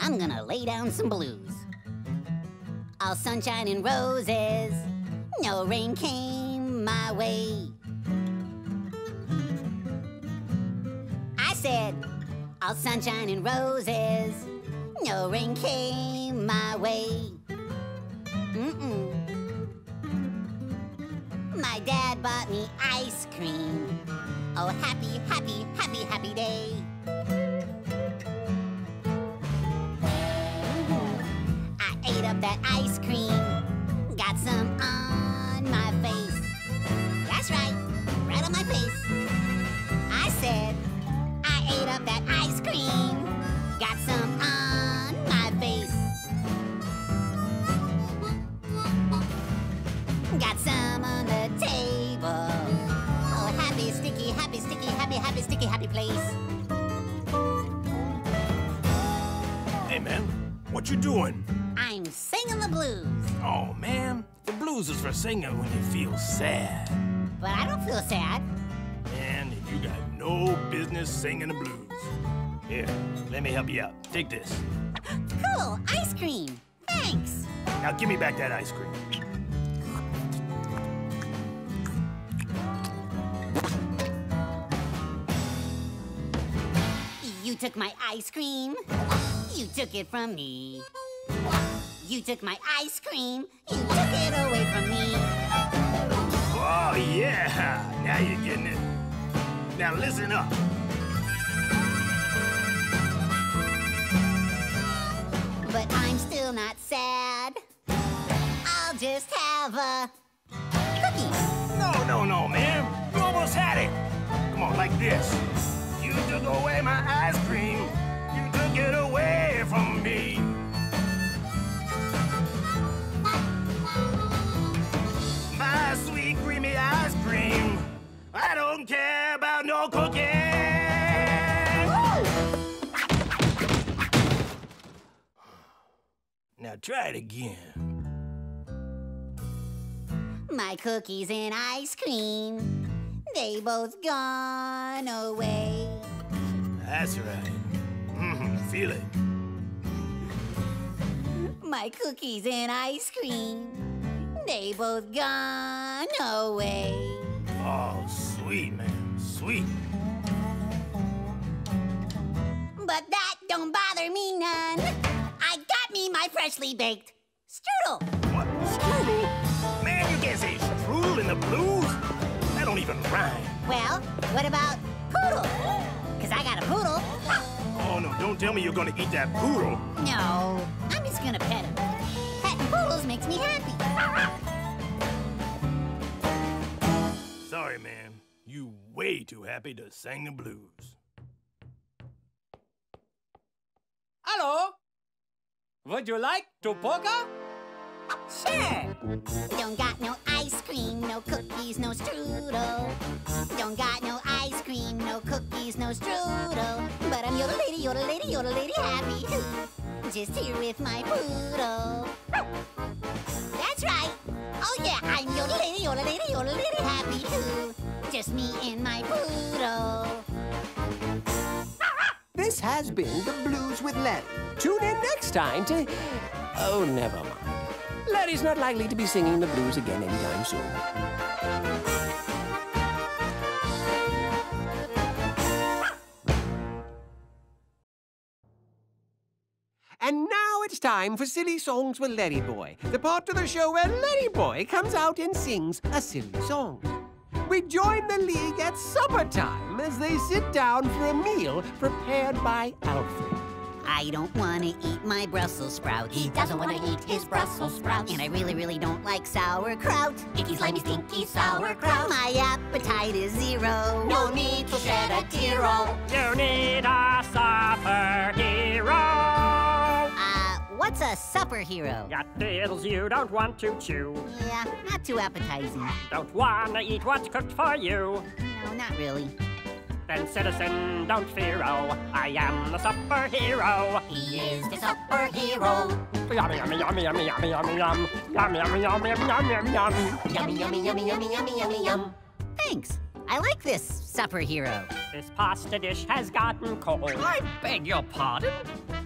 I'm gonna lay down some blues. All sunshine and roses. No rain came my way. I said, all sunshine and roses. No rain came my way. Mm-mm. My dad bought me ice cream. Oh, happy, happy, happy, happy day. Mm-hmm. I ate up that ice cream. Happy, sticky, happy place. Hey, man, what you doing? I'm singing the blues, Oh, man, the blues is for singing when you feel sad. but I don't feel sad. Man, you got no business singing the blues. Here, let me help you out. Take this. Cool, ice cream. Thanks. Now give me back that ice cream. Took my ice cream. You took it from me. You took my ice cream. You took it away from me. Oh, yeah! Now you're getting it. Now listen up. But I'm still not sad. I'll just have a cookie. No, no, no, man. You almost had it. Come on, like this. You took away my ice cream. You took it away from me. My sweet creamy ice cream. I don't care about no cookie. Now try it again. My cookies and ice cream. They both gone away. That's right. Mhm, feel it. My cookies and ice cream. They both gone away. Oh, sweet, man. Sweet. But that don't bother me none. I got me my freshly baked strudel. What? Strudel? Man, you can't say strudel in the blues. That don't even rhyme. Well, what about poodle? Cause I got a poodle. Oh, no, don't tell me you're gonna eat that poodle. No, I'm just gonna pet him. Petting poodles makes me happy. Sorry, man. You way too happy to sing the blues. Hello? Would you like to polka? Sure. Don't got no ice cream, no cookies, no strudel. Don't got no ice cream, no cookies, no strudel. But I'm yodel lady, yodel lady, yodel lady happy. Too. Just here with my poodle. That's right. Oh yeah, I'm yodel lady, yodel lady, yodel lady happy too. Just me and my poodle. This has been The Blues with Larry. Tune in next time to. Oh, never mind. Larry's not likely to be singing the blues again anytime soon. And now it's time for Silly Songs with Larry Boy, the part of the show where Larry Boy comes out and sings a silly song. We join the league at supper time as they sit down for a meal prepared by Alfred. I don't want to eat my Brussels sprouts. He doesn't want to eat his Brussels sprouts. And I really, really don't like sauerkraut. Icky, slimy, stinky sauerkraut. My appetite is zero. No need to shed a tear. oh. You need a superhero. Uh, what's a supper hero? Got deals you don't want to chew. Yeah, not too appetizing. Don't wanna eat what's cooked for you. No, not really. Then, citizen, don't fear, oh, I am the superhero. He is the superhero. Yummy, yummy, yummy, yummy, yummy, yummy, yum. Yummy, yummy, yummy, yummy, yum, yum, yum. Yummy, yummy, yummy, yummy, yummy, yummy, yum. Thanks. I like this supper hero. This pasta dish has gotten cold. I beg your pardon?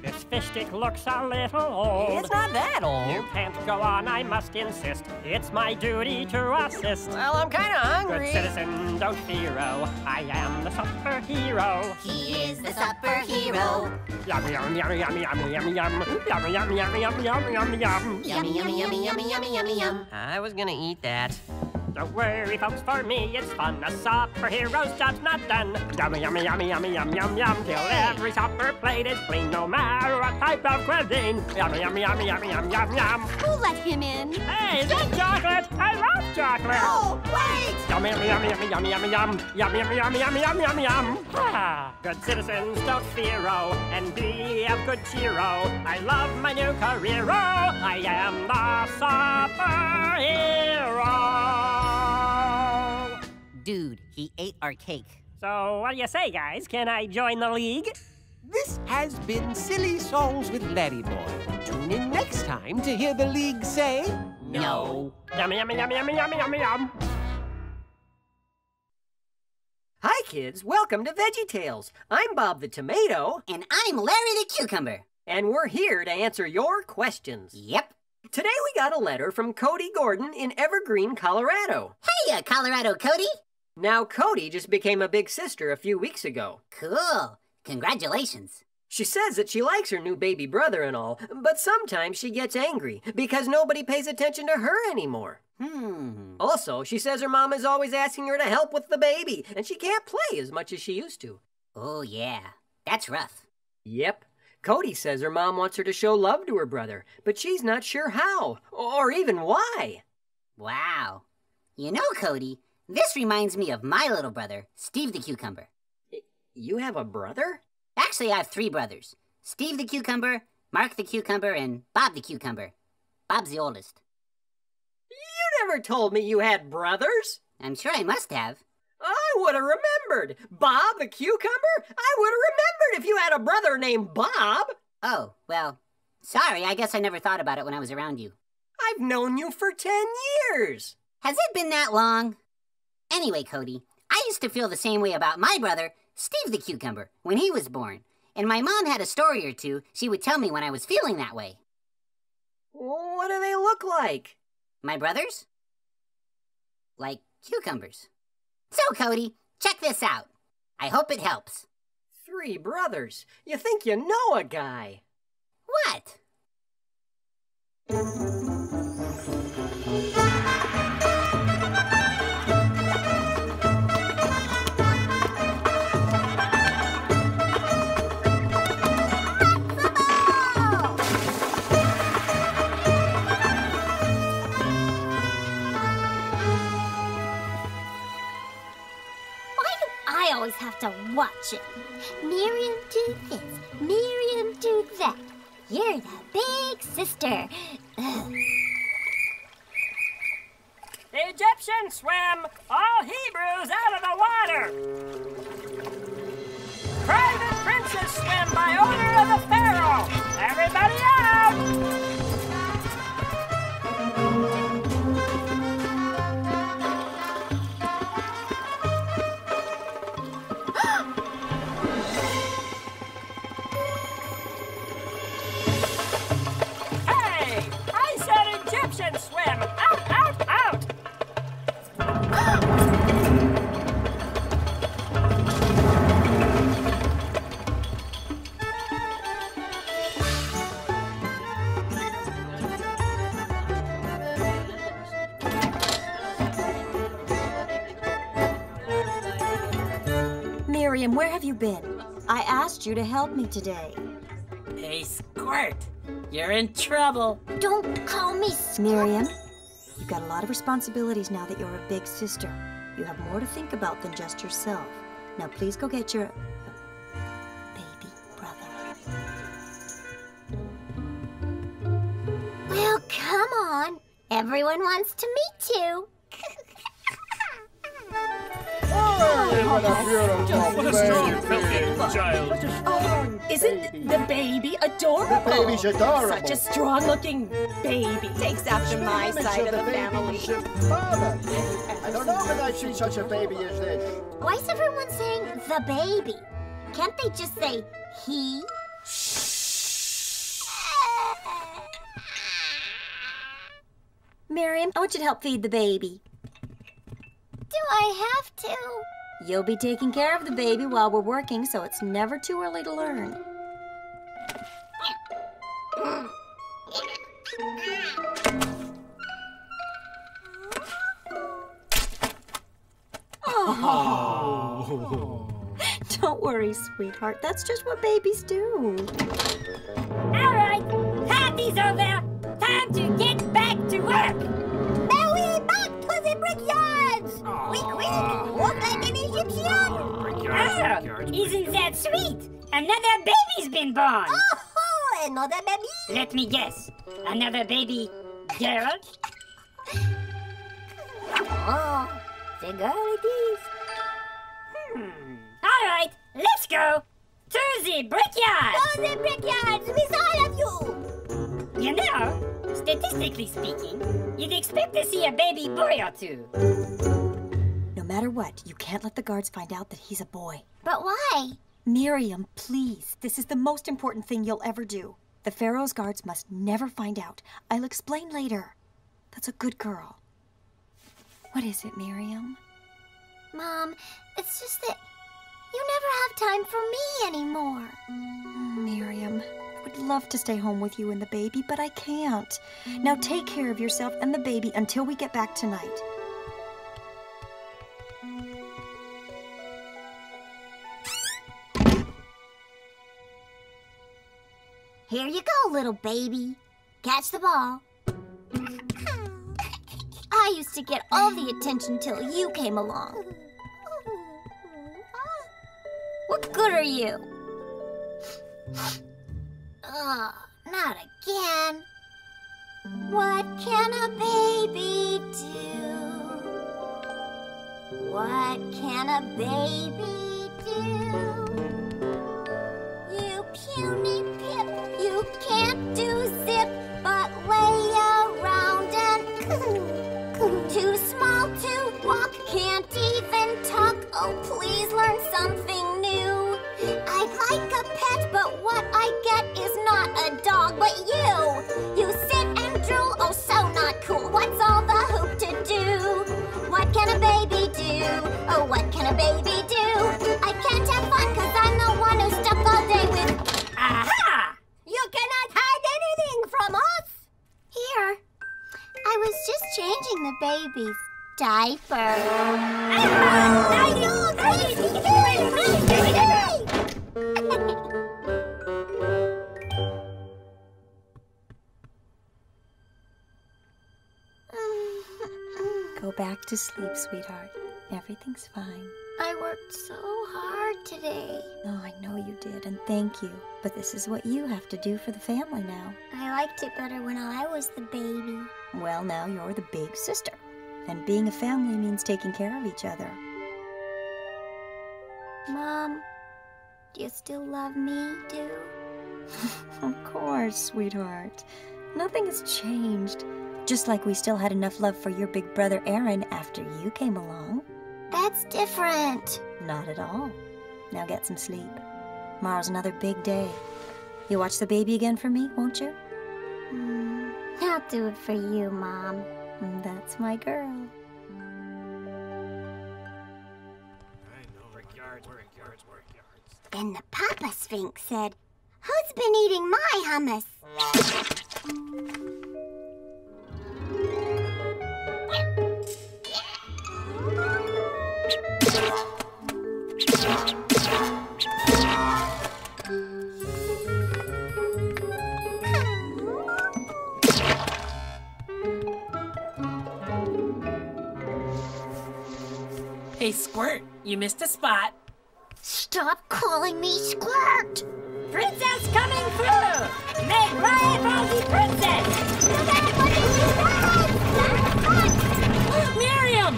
This fish stick looks a little old. It's not that old. You can't go on, I must insist. It's my duty to assist. Well, I'm kind of hungry. Good citizen, don't fear. oh, I am the superhero. He is the superhero. Yum yum yum yum yum yum yum yum yum yum yum yum yum yum. Yummy, yummy, yummy, yummy, yummy, yummy, yum. I was gonna eat that. Don't worry, folks, for me it's fun. A superhero's job's not done. Yummy, yummy, yummy, yummy, yum, yum, yum. Till every supper plate is clean, no matter what type of cuisine. Yummy, yummy, yummy, yummy, yum, yum, yum. Who let him in? Hey, is that chocolate? I love chocolate. Oh, wait! Yummy, yummy, yummy, yummy, yummy, yummy, yum. Yummy, yummy, yummy, yummy, yummy, yummy, yum. Ah, good citizens, don't fear, oh, and be of good cheer, oh. I love my new career, oh. I am the superhero. Dude, he ate our cake. So, what do you say, guys? Can I join the league? This has been Silly Songs with Larry Boy. Tune in next time to hear the league say. No. Yummy, yummy, yummy, yummy, yummy, yummy, yum. Kids. Welcome to Veggie Tales. I'm Bob the Tomato, And I'm Larry the Cucumber. and we're here to answer your questions. Yep. Today we got a letter from Cody Gordon in Evergreen, Colorado. Hey, uh, Colorado Cody. Now, Cody just became a big sister a few weeks ago. Cool. Congratulations. She says that she likes her new baby brother and all, but sometimes she gets angry because nobody pays attention to her anymore. Hmm. Also, she says her mom is always asking her to help with the baby, and she can't play as much as she used to. Oh, yeah. That's rough. Yep. Cody says her mom wants her to show love to her brother, but she's not sure how, or even why. Wow. You know, Cody, this reminds me of my little brother, Steve the Cucumber. You have a brother? Actually, I have three brothers Steve the Cucumber, Mark the Cucumber, and Bob the Cucumber. Bob's the oldest. You never told me you had brothers. I'm sure I must have. I would have remembered. Bob the Cucumber? I would have remembered if you had a brother named Bob. Oh, well, sorry, I guess I never thought about it when I was around you. I've known you for ten years. Has it been that long? Anyway, Cody, I used to feel the same way about my brother, Steve the Cucumber, when he was born. And my mom had a story or two she would tell me when I was feeling that way. What do they look like? My brothers? Like cucumbers. So, Cody, check this out. I hope it helps. Three brothers. You think you know a guy. What? Always have to watch it? Miriam do this, Miriam do that. You're the big sister. Ugh. The Egyptians swim! All Hebrews out of the water! Private princes swim by order of the Pharaoh! Everybody out! Miriam, where have you been? I asked you to help me today. Hey, Squirt, you're in trouble. Don't call me Squirt. Miriam, you've got a lot of responsibilities now that you're a big sister. You have more to think about than just yourself. Now, please go get your uh, baby brother. Well, come on. Everyone wants to meet you. What a beautiful What a strong child. Oh, isn't the baby adorable? The baby's adorable. Such a strong-looking baby. Takes after my side of the baby family. should father. I don't know when I've seen such a baby as this. Why is everyone saying the baby? Can't they just say he? Miriam, I want you to help feed the baby. Do I have to? You'll be taking care of the baby while we're working, so it's never too early to learn. Oh. Don't worry, sweetheart. That's just what babies do. All right, party's over. Time to get back to work. Now we back to the brickyards! Quick, quick! Walk like an Egyptian! Oh, isn't that sweet? Another baby's been born. Oh, another baby! Let me guess. Another baby girl? Oh, the girl it is. Hmm. All right, let's go to the brickyard. To the brickyards with all of you! You know, statistically speaking, you'd expect to see a baby boy or two. No matter what, you can't let the guards find out that he's a boy. But why? Miriam, please. This is the most important thing you'll ever do. The Pharaoh's guards must never find out. I'll explain later. That's a good girl. What is it, Miriam? Mom, it's just that you never have time for me anymore. Miriam, I would love to stay home with you and the baby, but I can't. Now take care of yourself and the baby until we get back tonight. Here you go, little baby. Catch the ball. I used to get all the attention till you came along. What good are you? Ugh, not again. What can a baby do? What can a baby do? You puny diaper. Go back to sleep, sweetheart. Everything's fine. I worked so hard today. Oh, I know you did, and thank you. But this is what you have to do for the family now. I liked it better when I was the baby. Well, now you're the big sister. And being a family means taking care of each other. Mom, do you still love me, too? Of course, sweetheart. Nothing has changed. Just like we still had enough love for your big brother Aaron after you came along. That's different. Not at all. Now get some sleep. Tomorrow's another big day. You watch the baby again for me, won't you? Mm, I'll do it for you, Mom. That's my girl. Then the Papa Sphinx said, Who's been eating my hummus? Hey, Squirt, you missed a spot. Stop calling me Squirt! Princess coming through! Make Riot Rousey Princess! Miriam!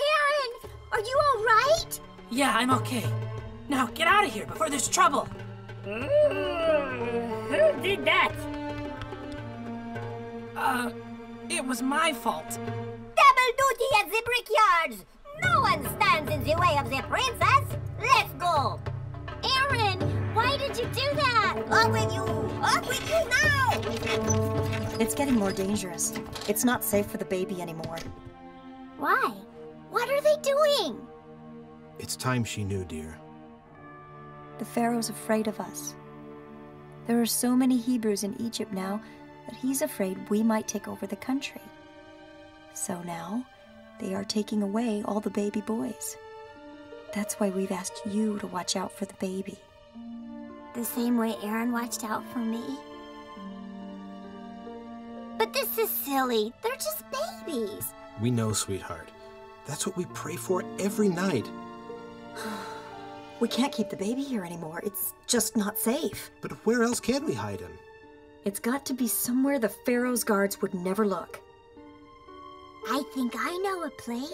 Aaron! Are you alright? Yeah, I'm okay. Now get out of here before there's trouble. Who did that? Uh, it was my fault. Double duty at the brickyards! No one stands in the way of the princess! Let's go! Aaron, why did you do that? Up with you! Up with you now! It's getting more dangerous. It's not safe for the baby anymore. Why? What are they doing? It's time she knew, dear. The Pharaoh's afraid of us. There are so many Hebrews in Egypt now that he's afraid we might take over the country. So now, they are taking away all the baby boys. That's why we've asked you to watch out for the baby. The same way Aaron watched out for me. But this is silly. They're just babies. We know, sweetheart. That's what we pray for every night. We can't keep the baby here anymore. It's just not safe. But where else can we hide him? It's got to be somewhere the Pharaoh's guards would never look. I think I know a place.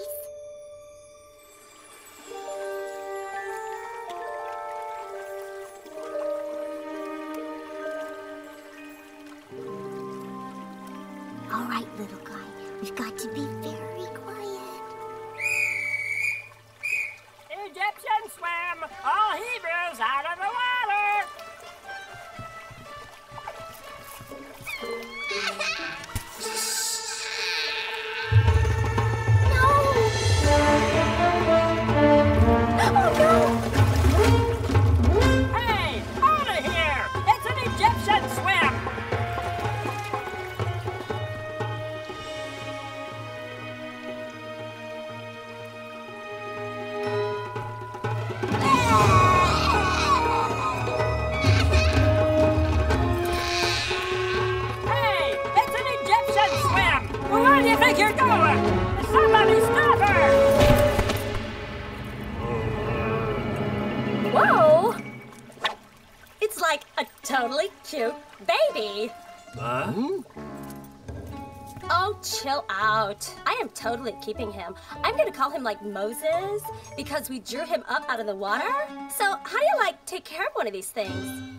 Keeping him. I'm gonna call him like Moses because we drew him up out of the water. So, how do you like take care of one of these things?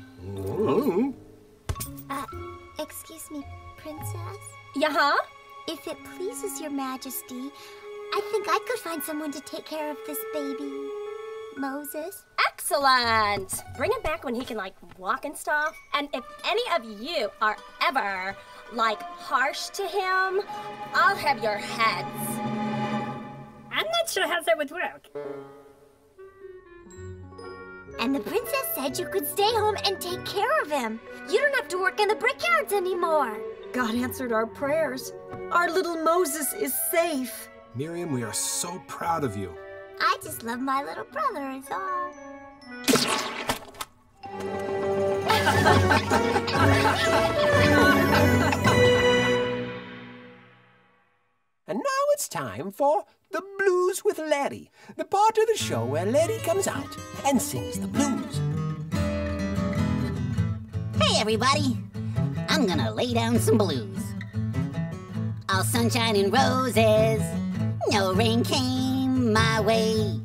Uh, excuse me, princess? Yeah, huh? If it pleases your majesty, I think I could find someone to take care of this baby. Moses? Excellent! Bring him back when he can, like, walk and stuff. And if any of you are ever, like, harsh to him, I'll have your heads. I'm not sure how that would work. And the princess said you could stay home and take care of him. You don't have to work in the brickyards anymore. God answered our prayers. Our little Moses is safe. Miriam, we are so proud of you. I just love my little brother, is all. And now it's time for The Blues with Larry, the part of the show where Larry comes out and sings the blues. Hey, everybody! I'm gonna lay down some blues. All sunshine and roses, no rain came my way.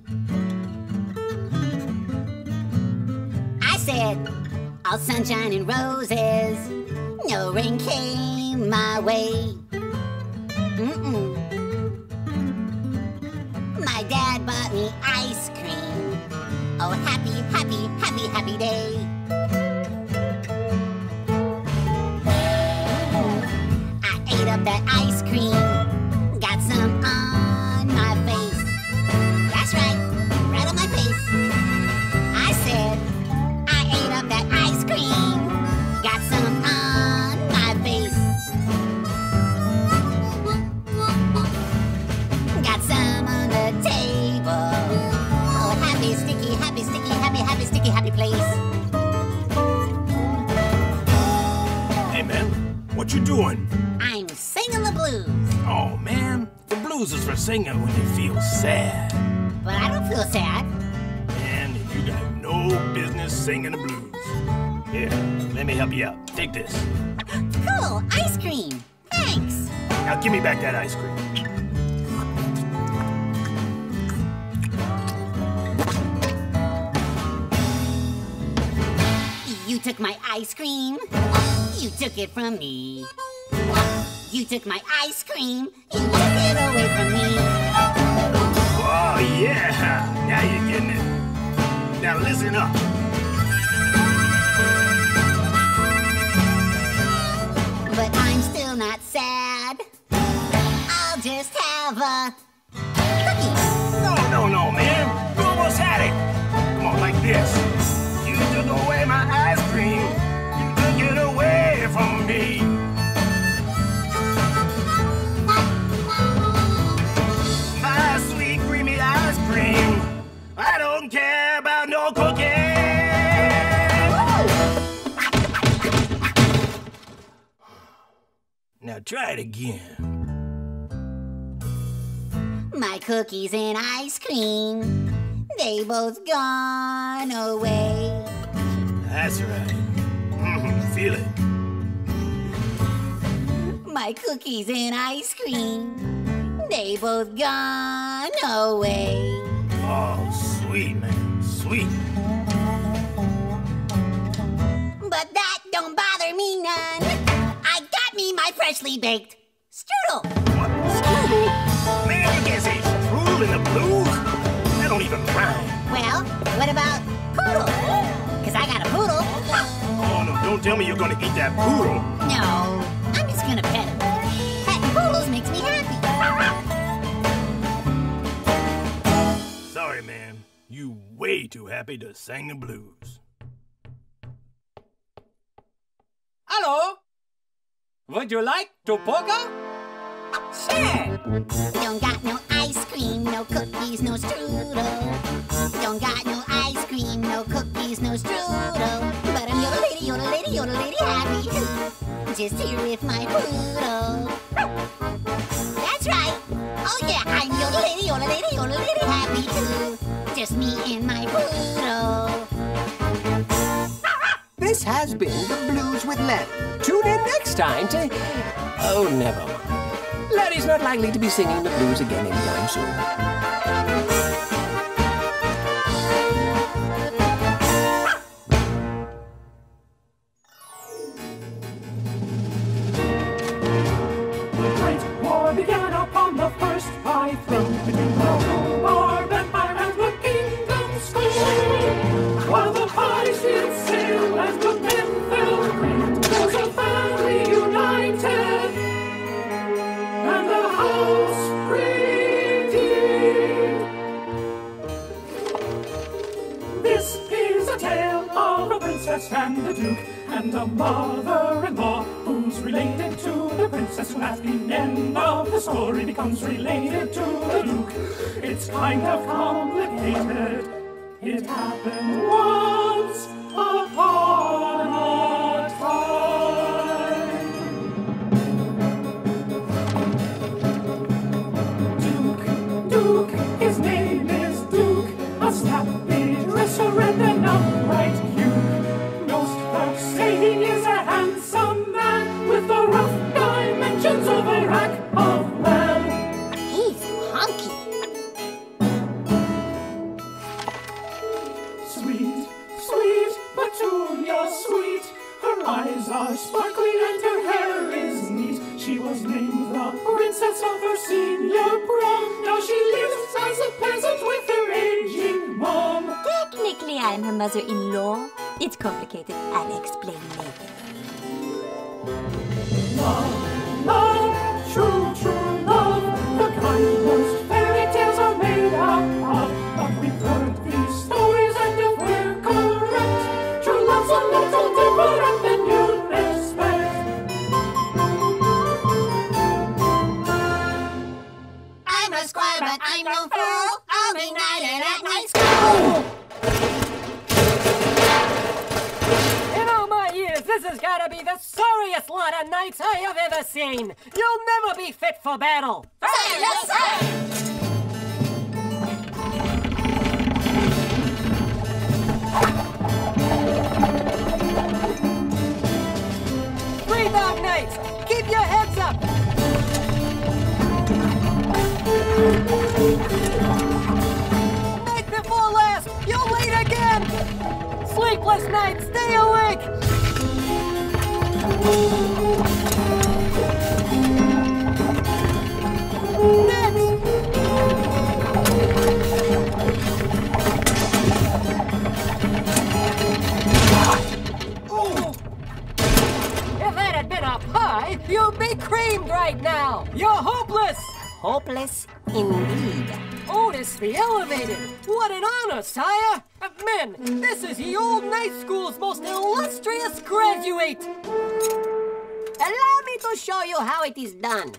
I said, all sunshine and roses, no rain came my way. Mm-mm. My dad bought me ice cream. Oh, happy, happy, happy, happy day. I ate up that ice cream, doing? I'm singing the blues. Oh, man. The blues is for singing when you feel sad. But I don't feel sad. Man, you got no business singing the blues. Here, let me help you out. Take this. Cool, ice cream. Thanks. Now give me back that ice cream. You took my ice cream? You took it from me. You took my ice cream. You took it away from me. Oh, yeah. Now you're getting it. Now listen up. But I'm still not sad. I'll just have a cookie. No, no, no, man. You almost had it. Come on, like this. You took away from me. My sweet creamy ice cream. I don't care about no cookie. Now try it again. My cookies and ice cream, they both gone away. That's right. Mhm, Feel it. My cookies and ice cream, they both gone away. Oh, sweet, man. Sweet. But that don't bother me none. I got me my freshly baked strudel. Man, you can't say strudel in the blues. That don't even rhyme. Well, what about poodle? Cause I got a poodle. Oh, no, don't tell me you're gonna eat that poodle. No, I'm just gonna pet him. Petting poodles makes me happy. Sorry, man. You way too happy to sing the blues. Hello? Would you like to poker? Sure. Don't got no ice cream, no cookies, no strudel. Don't got no ice cream, no cookies, no strudel. But I'm your lady, your lady, your lady happy. Just here with my poodle. That's right. Oh yeah, I'm your lady, your lady, your lady happy too. Just me and my poodle. This has been The Blues with Larry. Tune in next time to. Oh, never mind. Larry's not likely to be singing the blues again anytime soon. first night. Stay awake. Next. If that had been up high, you'd be creamed right now. You're hopeless. Hopeless indeed. Otis the Elevated. What an honor, sire. Men, this is the old night school's most illustrious graduate! Allow me to show you how it is done.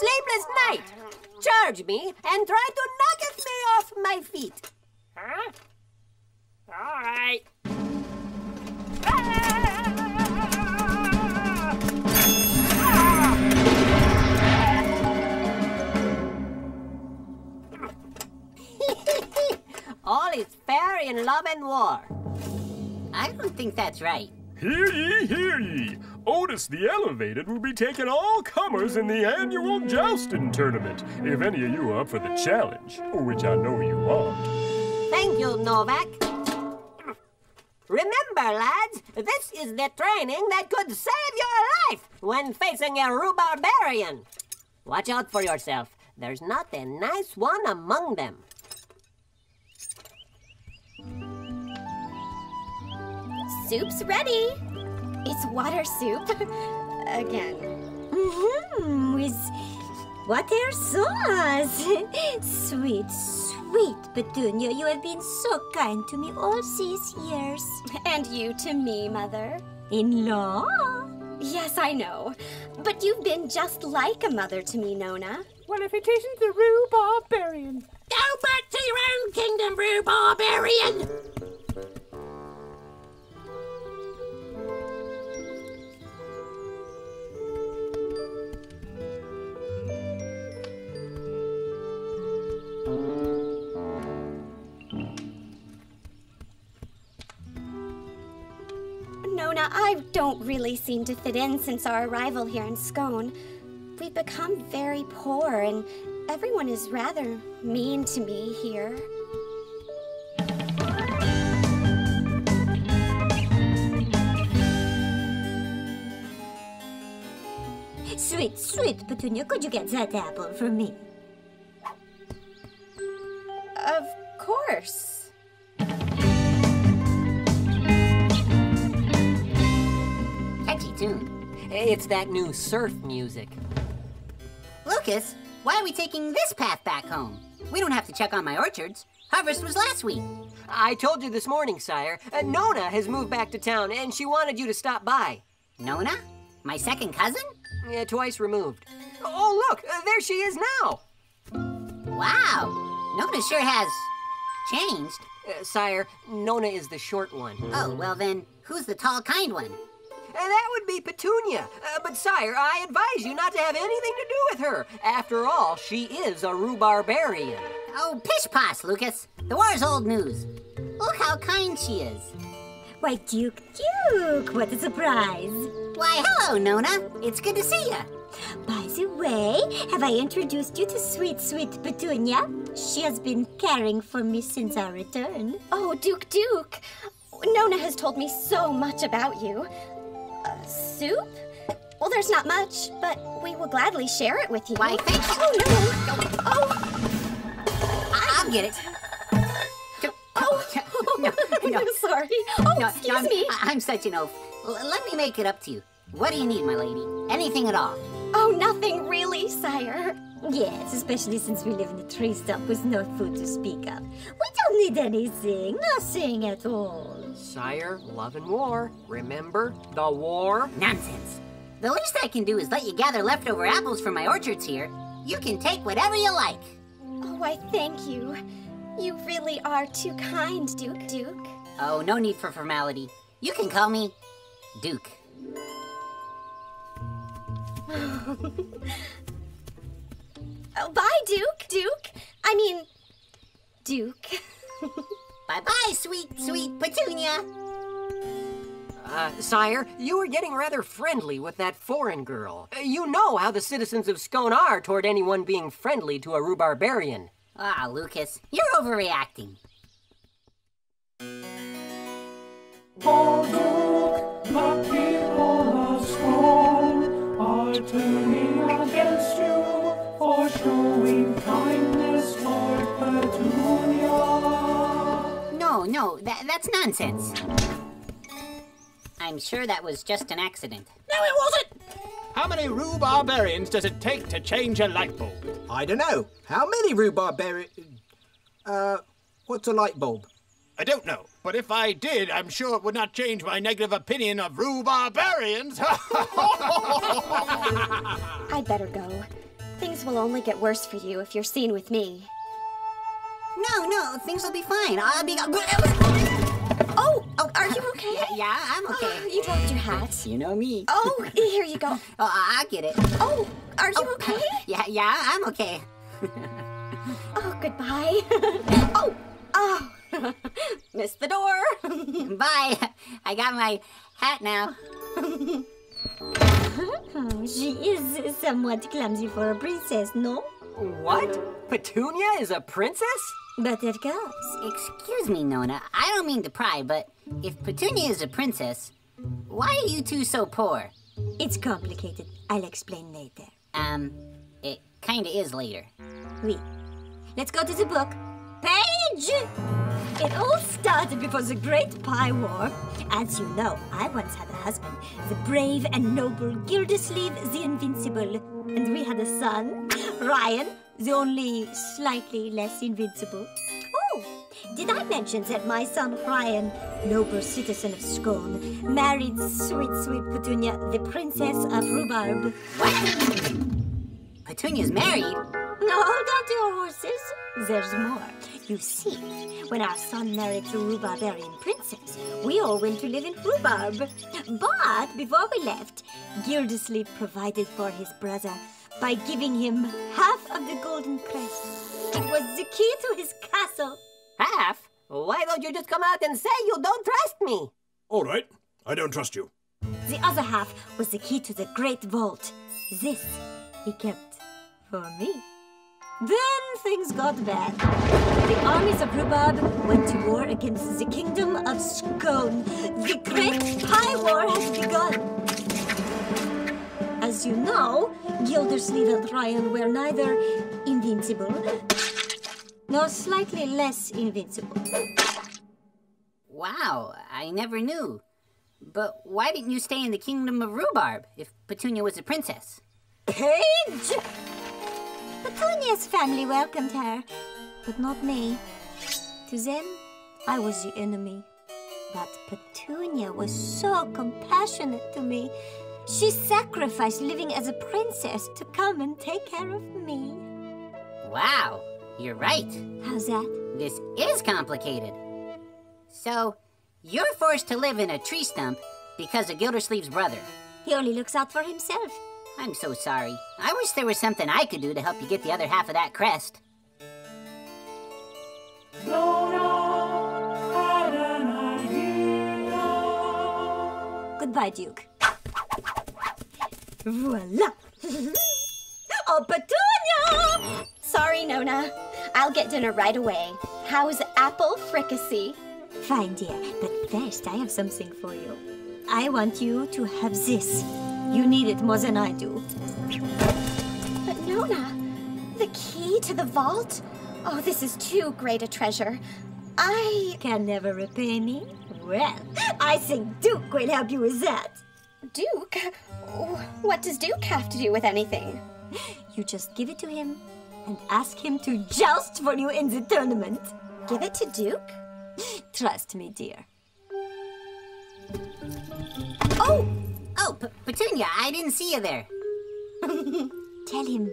Sleepless night. Charge me and try to knock me off my feet. Huh? All right. Ah! All is fair in love and war. I don't think that's right. Hear ye, hear ye! Otis the Elevated will be taking all comers in the annual jousting tournament, if any of you are up for the challenge, which I know you aren't. Thank you, Novak. Remember, lads, this is the training that could save your life when facing a rhubarbarian. Watch out for yourself. There's not a nice one among them. Soup's ready. It's water soup. Again. Mm-hmm, with water sauce. sweet, sweet Petunia, you have been so kind to me all these years. And you to me, Mother. In law? Yes, I know. But you've been just like a mother to me, Nona. Well, if it isn't the rhubarbarian. Go back to your own kingdom, rhubarbarian! I don't really seem to fit in since our arrival here in Scone. We've become very poor, and everyone is rather mean to me here. Sweet, sweet Petunia, could you get that apple for me? Of course. Tune. It's that new surf music. Lucas, why are we taking this path back home? We don't have to check on my orchards. Harvest was last week. I told you this morning, sire. Uh, Nona has moved back to town, and she wanted you to stop by. Nona? My second cousin? Yeah, twice removed. Oh, look, uh, there she is now. Wow. Nona sure has changed. Uh, sire, Nona is the short one. Oh, well then, who's the tall, kind one? That would be Petunia. Uh, but, sire, I advise you not to have anything to do with her. After all, she is a rhubarbarian. Oh, pish posh, Lucas. The war's old news. Look how kind she is. Why, Duke, Duke, what a surprise. Why, hello, Nona. It's good to see you. By the way, have I introduced you to sweet, sweet Petunia? She has been caring for me since our return. Oh, Duke Duke. Nona has told me so much about you. Soup? Well, there's not much, but we will gladly share it with you. Why, thank you. Oh, no. Oh, I- I'll get it. Oh. oh. No, no. I'm sorry. Oh, No, excuse no, I'm, me. I'm such an oaf. L- let me make it up to you. What do you need, my lady? Anything at all. Oh, nothing really, sire. Yes, especially since we live in a tree stump with no food to speak of. We don't need anything, nothing at all. Sire, love and war. Remember the war? Nonsense. The least I can do is let you gather leftover apples from my orchards here. You can take whatever you like. Oh, I thank you. You really are too kind, Duke Duke. Oh, no need for formality. You can call me Duke. Oh, bye, Duke. Duke. I mean, Duke. Bye bye, sweet, sweet Petunia. Uh, sire, you are getting rather friendly with that foreign girl. Uh, you know how the citizens of Scone are toward anyone being friendly to a rhubarbarian. Ah, Lucas, you're overreacting. Oh, Duke, are turning against you for showing kindness toward Petunia. No, no, that, that's nonsense. I'm sure that was just an accident. No, it wasn't! How many rhubarbarians does it take to change a light bulb? I don't know. How many rhubarbarians? Uh, what's a light bulb? I don't know, but if I did, I'm sure it would not change my negative opinion of rhubarbarians. I'd better go. Things will only get worse for you if you're seen with me. No, no, things will be fine. I'll be. Oh, oh are you okay? Yeah, yeah, I'm okay. Oh, you dropped your hat. You know me. Oh, here you go. Oh, I get it. Oh, are you oh, okay? Yeah, yeah, I'm okay. Oh, goodbye. oh, oh. Missed the door. Bye. I got my hat now. she is somewhat clumsy for a princess, no? What? Petunia is a princess? But it goes. Excuse me, Nona. I don't mean to pry, but if Petunia is a princess, why are you two so poor? It's complicated. I'll explain later. Um, it kinda is later. Oui. Let's go to the book. Page! It all started before the Great Pie War. As you know, I once had a husband, the brave and noble Gildersleeve the Invincible. And we had a son, Ryan, the only slightly less invincible. Oh, did I mention that my son Ryan, noble citizen of Scone, married sweet, sweet Petunia, the princess of rhubarb? Petunia's married? No, hold on to your horses. There's more. You see, when our son married the rhubarbarian princess, we all went to live in rhubarb. But before we left, Gildersleeve provided for his brother by giving him half of the golden crest. It was the key to his castle. Half? Why don't you just come out and say you don't trust me? All right. I don't trust you. The other half was the key to the great vault. This he kept for me. Then things got bad. The armies of Rhubarb went to war against the kingdom of Scone. The Great Pie War has begun. As you know, Gildersleeve and Ryan were neither invincible nor slightly less invincible. Wow, I never knew. But why didn't you stay in the kingdom of Rhubarb if Petunia was a princess? Page! Petunia's family welcomed her, but not me. To them, I was the enemy. But Petunia was so compassionate to me. She sacrificed living as a princess to come and take care of me. Wow, you're right. How's that? This is complicated. So, you're forced to live in a tree stump because of Gildersleeve's brother. He only looks out for himself. I'm so sorry. I wish there was something I could do to help you get the other half of that crest. Goodbye, Duke. Voila! oh, Petunia! Sorry, Nona. I'll get dinner right away. How's apple fricassee? Fine, dear. But first, I have something for you. I want you to have this. You need it more than I do. But Nona, the key to the vault? Oh, this is too great a treasure. I can never repay me. Well, I think Duke will help you with that. Duke? What does Duke have to do with anything? You just give it to him and ask him to joust for you in the tournament. Give it to Duke? Trust me, dear. Oh! Oh, P Petunia, I didn't see you there. Tell him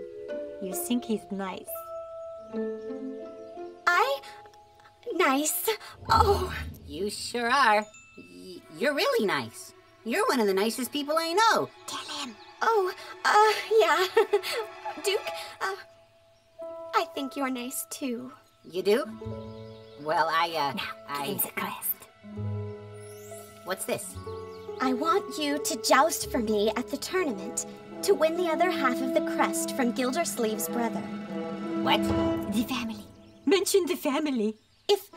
you think he's nice. I... nice? Oh. You sure are. Y you're really nice. You're one of the nicest people I know. Tell him. Oh, uh, yeah. Duke, uh, I think you're nice too. You do? Well, I, uh, now, I... give him the crest. What's this? I want you to joust for me at the tournament to win the other half of the crest from Gildersleeve's brother. What? The family. Mention the family. If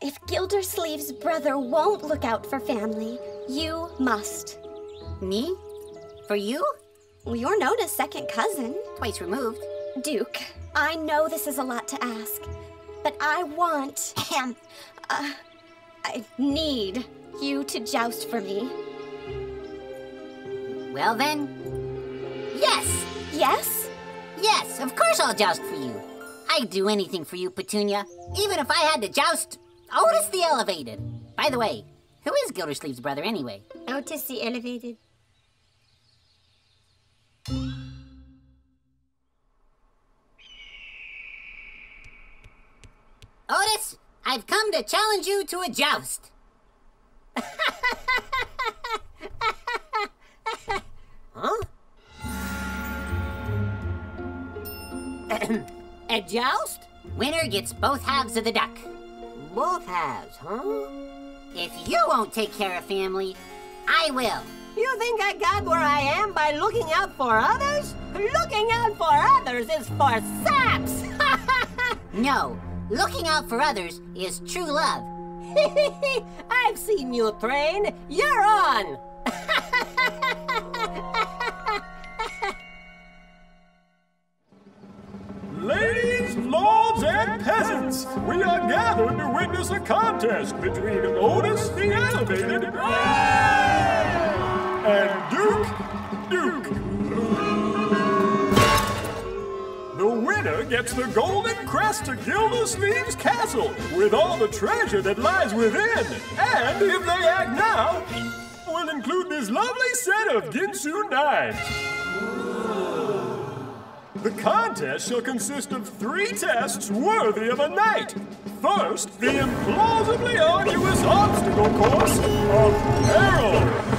if Gildersleeve's brother won't look out for family, you must. Me? For you? Well, you're Nona's second cousin. Twice removed. Duke, I know this is a lot to ask, but I want, um, uh, I need you to joust for me. Well then, Yes. Yes? Yes, of course I'll joust for you. I'd do anything for you, Petunia. Even if I had to joust Otis the Elevated. By the way, who is Gildersleeve's brother anyway? Otis the Elevated. Otis, I've come to challenge you to a joust. Huh? A joust? Winner gets both halves of the duck. Both halves, huh? If you won't take care of family, I will. You think I got where I am by looking out for others? Looking out for others is for saps! No, looking out for others is true love. I've seen you train. You're on! Ladies, lords, and peasants, we are gathered to witness a contest between Otis the Elevated and Duke Duke. Gets the golden crest to Gildersleeve's castle with all the treasure that lies within. And if they act now, we'll include this lovely set of Ginsu knives. The contest shall consist of three tests worthy of a knight. First, the implausibly arduous obstacle course of peril.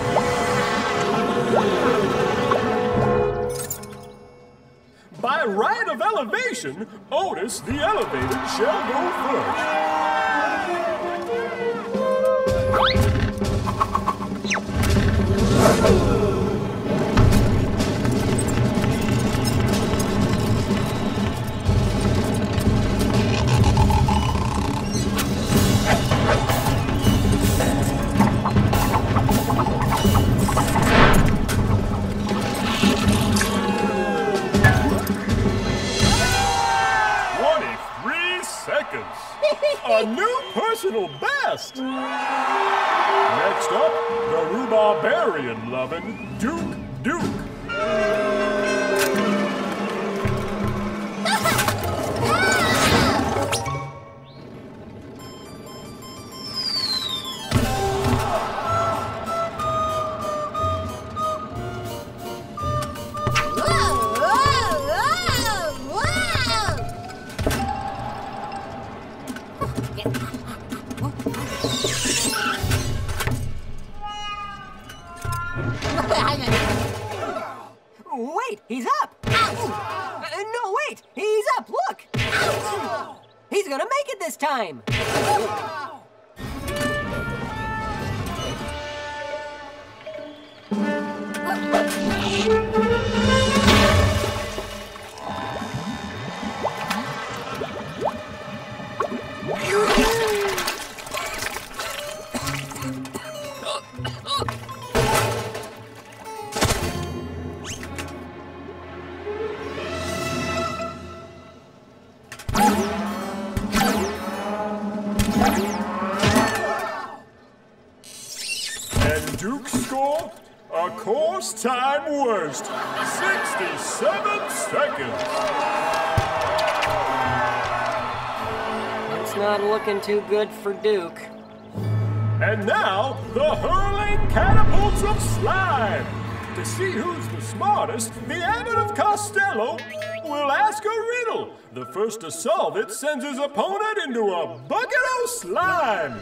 By right of elevation, Otis the Elevated shall go first. Best. Next up, the rhubarbarian loving Duke Duke. Too good for Duke. And now, the hurling catapults of slime. To see who's the smartest, the Abbot of Costello will ask a riddle. The first to solve it sends his opponent into a bucket of slime.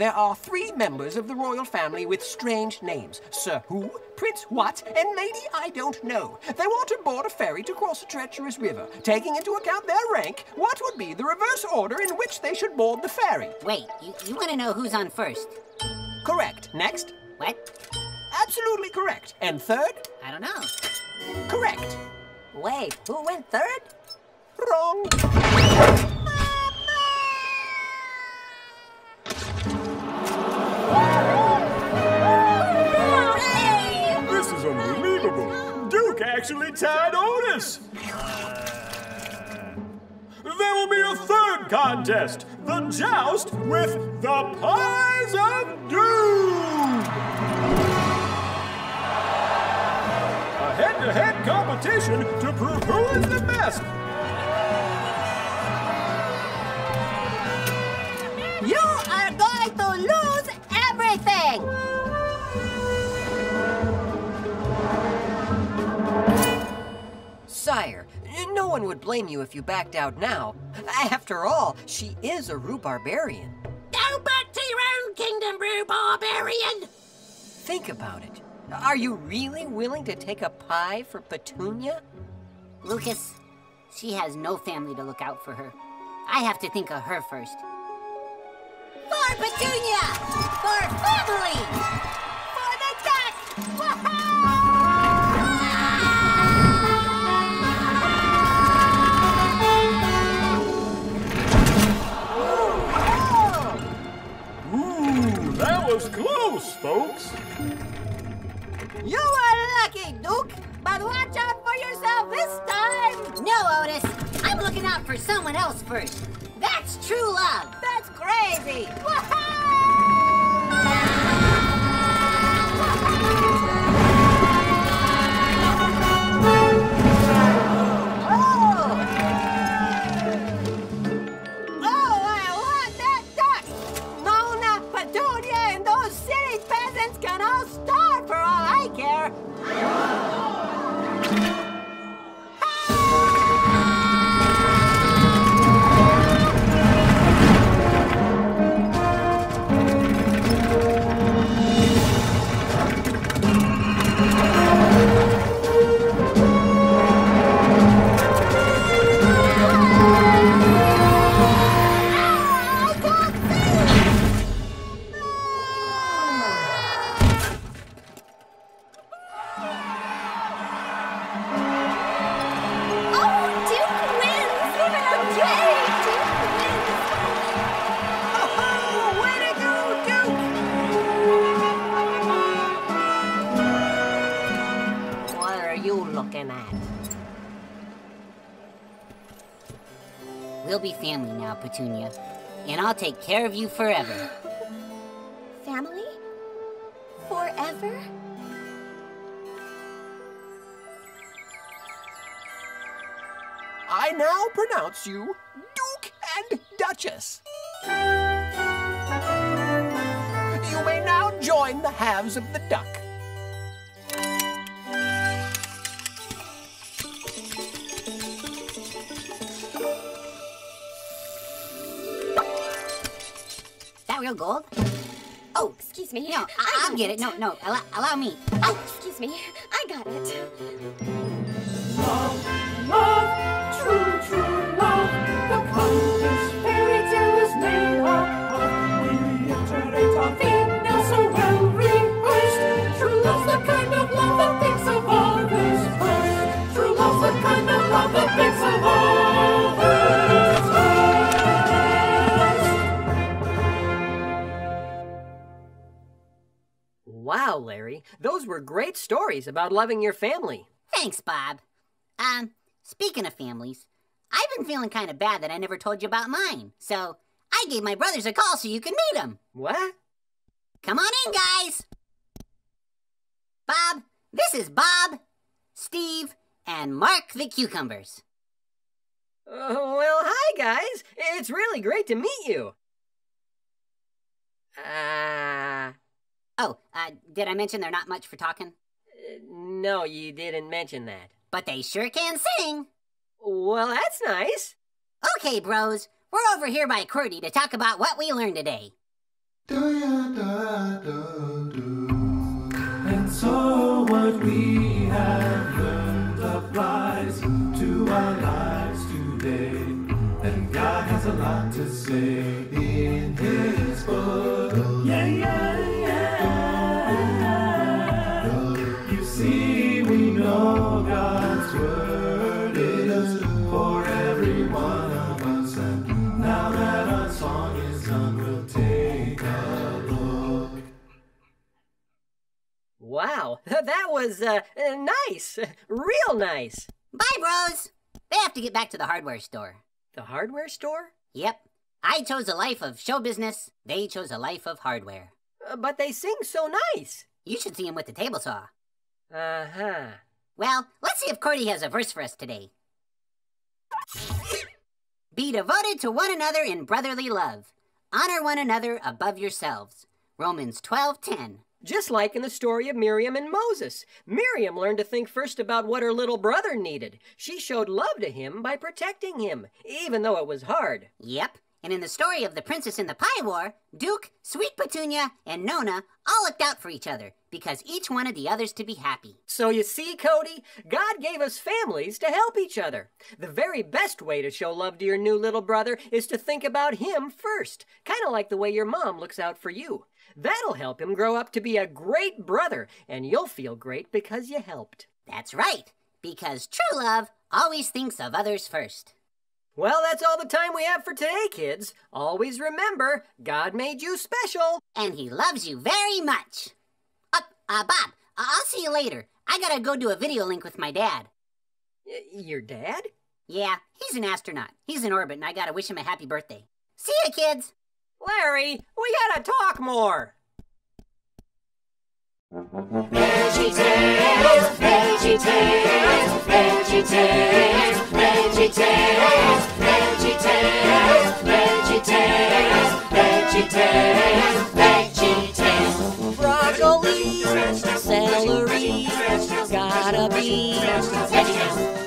There are three members of the royal family with strange names Sir Who, Prince What, and Lady I Don't Know. They want to board a ferry to cross a treacherous river. Taking into account their rank, what would be the reverse order in which they should board the ferry? Wait, you, you want to know who's on first? Correct. Next. What? Absolutely correct. And third? I don't know. Correct. Wait, who went third? Wrong. actually Tad Otis! There will be a third contest, the joust with the Pies of Doom! A head-to-head -head competition to prove who is the best! You are going to lose everything! Sire, no one would blame you if you backed out now. After all, she is a rhubarbarian. Go back to your own kingdom, rhubarbarian! Think about it. Are you really willing to take a pie for Petunia? Lucas, she has no family to look out for her. I have to think of her first. For Petunia! For family! Was close, folks. You are lucky, Duke, but watch out for yourself this time! No, Otis. I'm looking out for someone else first. That's true love. That's crazy! We'll be family now, Petunia. And I'll take care of you forever. Family? Forever? I now pronounce you Duke and Duchess. You may now join the halves of the duck. Oh, that real gold? Oh, excuse me. No, I- I'll get it. No, no, allow, allow me. Oh, excuse me. I got it. Love, true, true love, the fairy tale is made of. Wow, Larry, those were great stories about loving your family. Thanks, Bob. Um, speaking of families, I've been feeling kind of bad that I never told you about mine. So I gave my brothers a call so you can meet them. What? Come on in, guys. Bob, this is Bob, Steve, and Mark the Cucumbers. Uh, well, hi, guys. It's really great to meet you. Uh, Oh, uh, did I mention they're not much for talking? no, you didn't mention that. But they sure can sing. Well, that's nice. Okay, bros, we're over here by QWERTY to talk about what we learned today. And so what we have learned applies to our lives today. And God has a lot to say in His book. that was uh, nice. Real nice. Bye, bros. They have to get back to the hardware store. The hardware store? Yep. I chose a life of show business. They chose a life of hardware. Uh, but they sing so nice. You should see them with the table saw. Uh huh. Well, let's see if QWERTY has a verse for us today. Be devoted to one another in brotherly love. Honor one another above yourselves. Romans 12:10. Just like in the story of Miriam and Moses. Miriam learned to think first about what her little brother needed. She showed love to him by protecting him, even though it was hard. Yep. And in the story of the Princess in the Pie War, Duke, Sweet Petunia, and Nona all looked out for each other because each wanted the others to be happy. So you see, Cody, God gave us families to help each other. The very best way to show love to your new little brother is to think about him first, kind of like the way your mom looks out for you. That'll help him grow up to be a great brother, and you'll feel great because you helped. That's right, because true love always thinks of others first. Well, that's all the time we have for today, kids. Always remember, God made you special. And he loves you very much. Uh, uh Bob, uh, I'll see you later. I gotta go do a video link with my dad. Y- your dad? Yeah, he's an astronaut. He's in orbit, and I gotta wish him a happy birthday. See ya, kids! Larry, we gotta talk more. Veggie Tales, Veggie Tales, Veggie Tales, Veggie Tales, Veggie Tales, Veggie Tales, Veggie Tales. Broccoli, celery, gotta be. Veggie.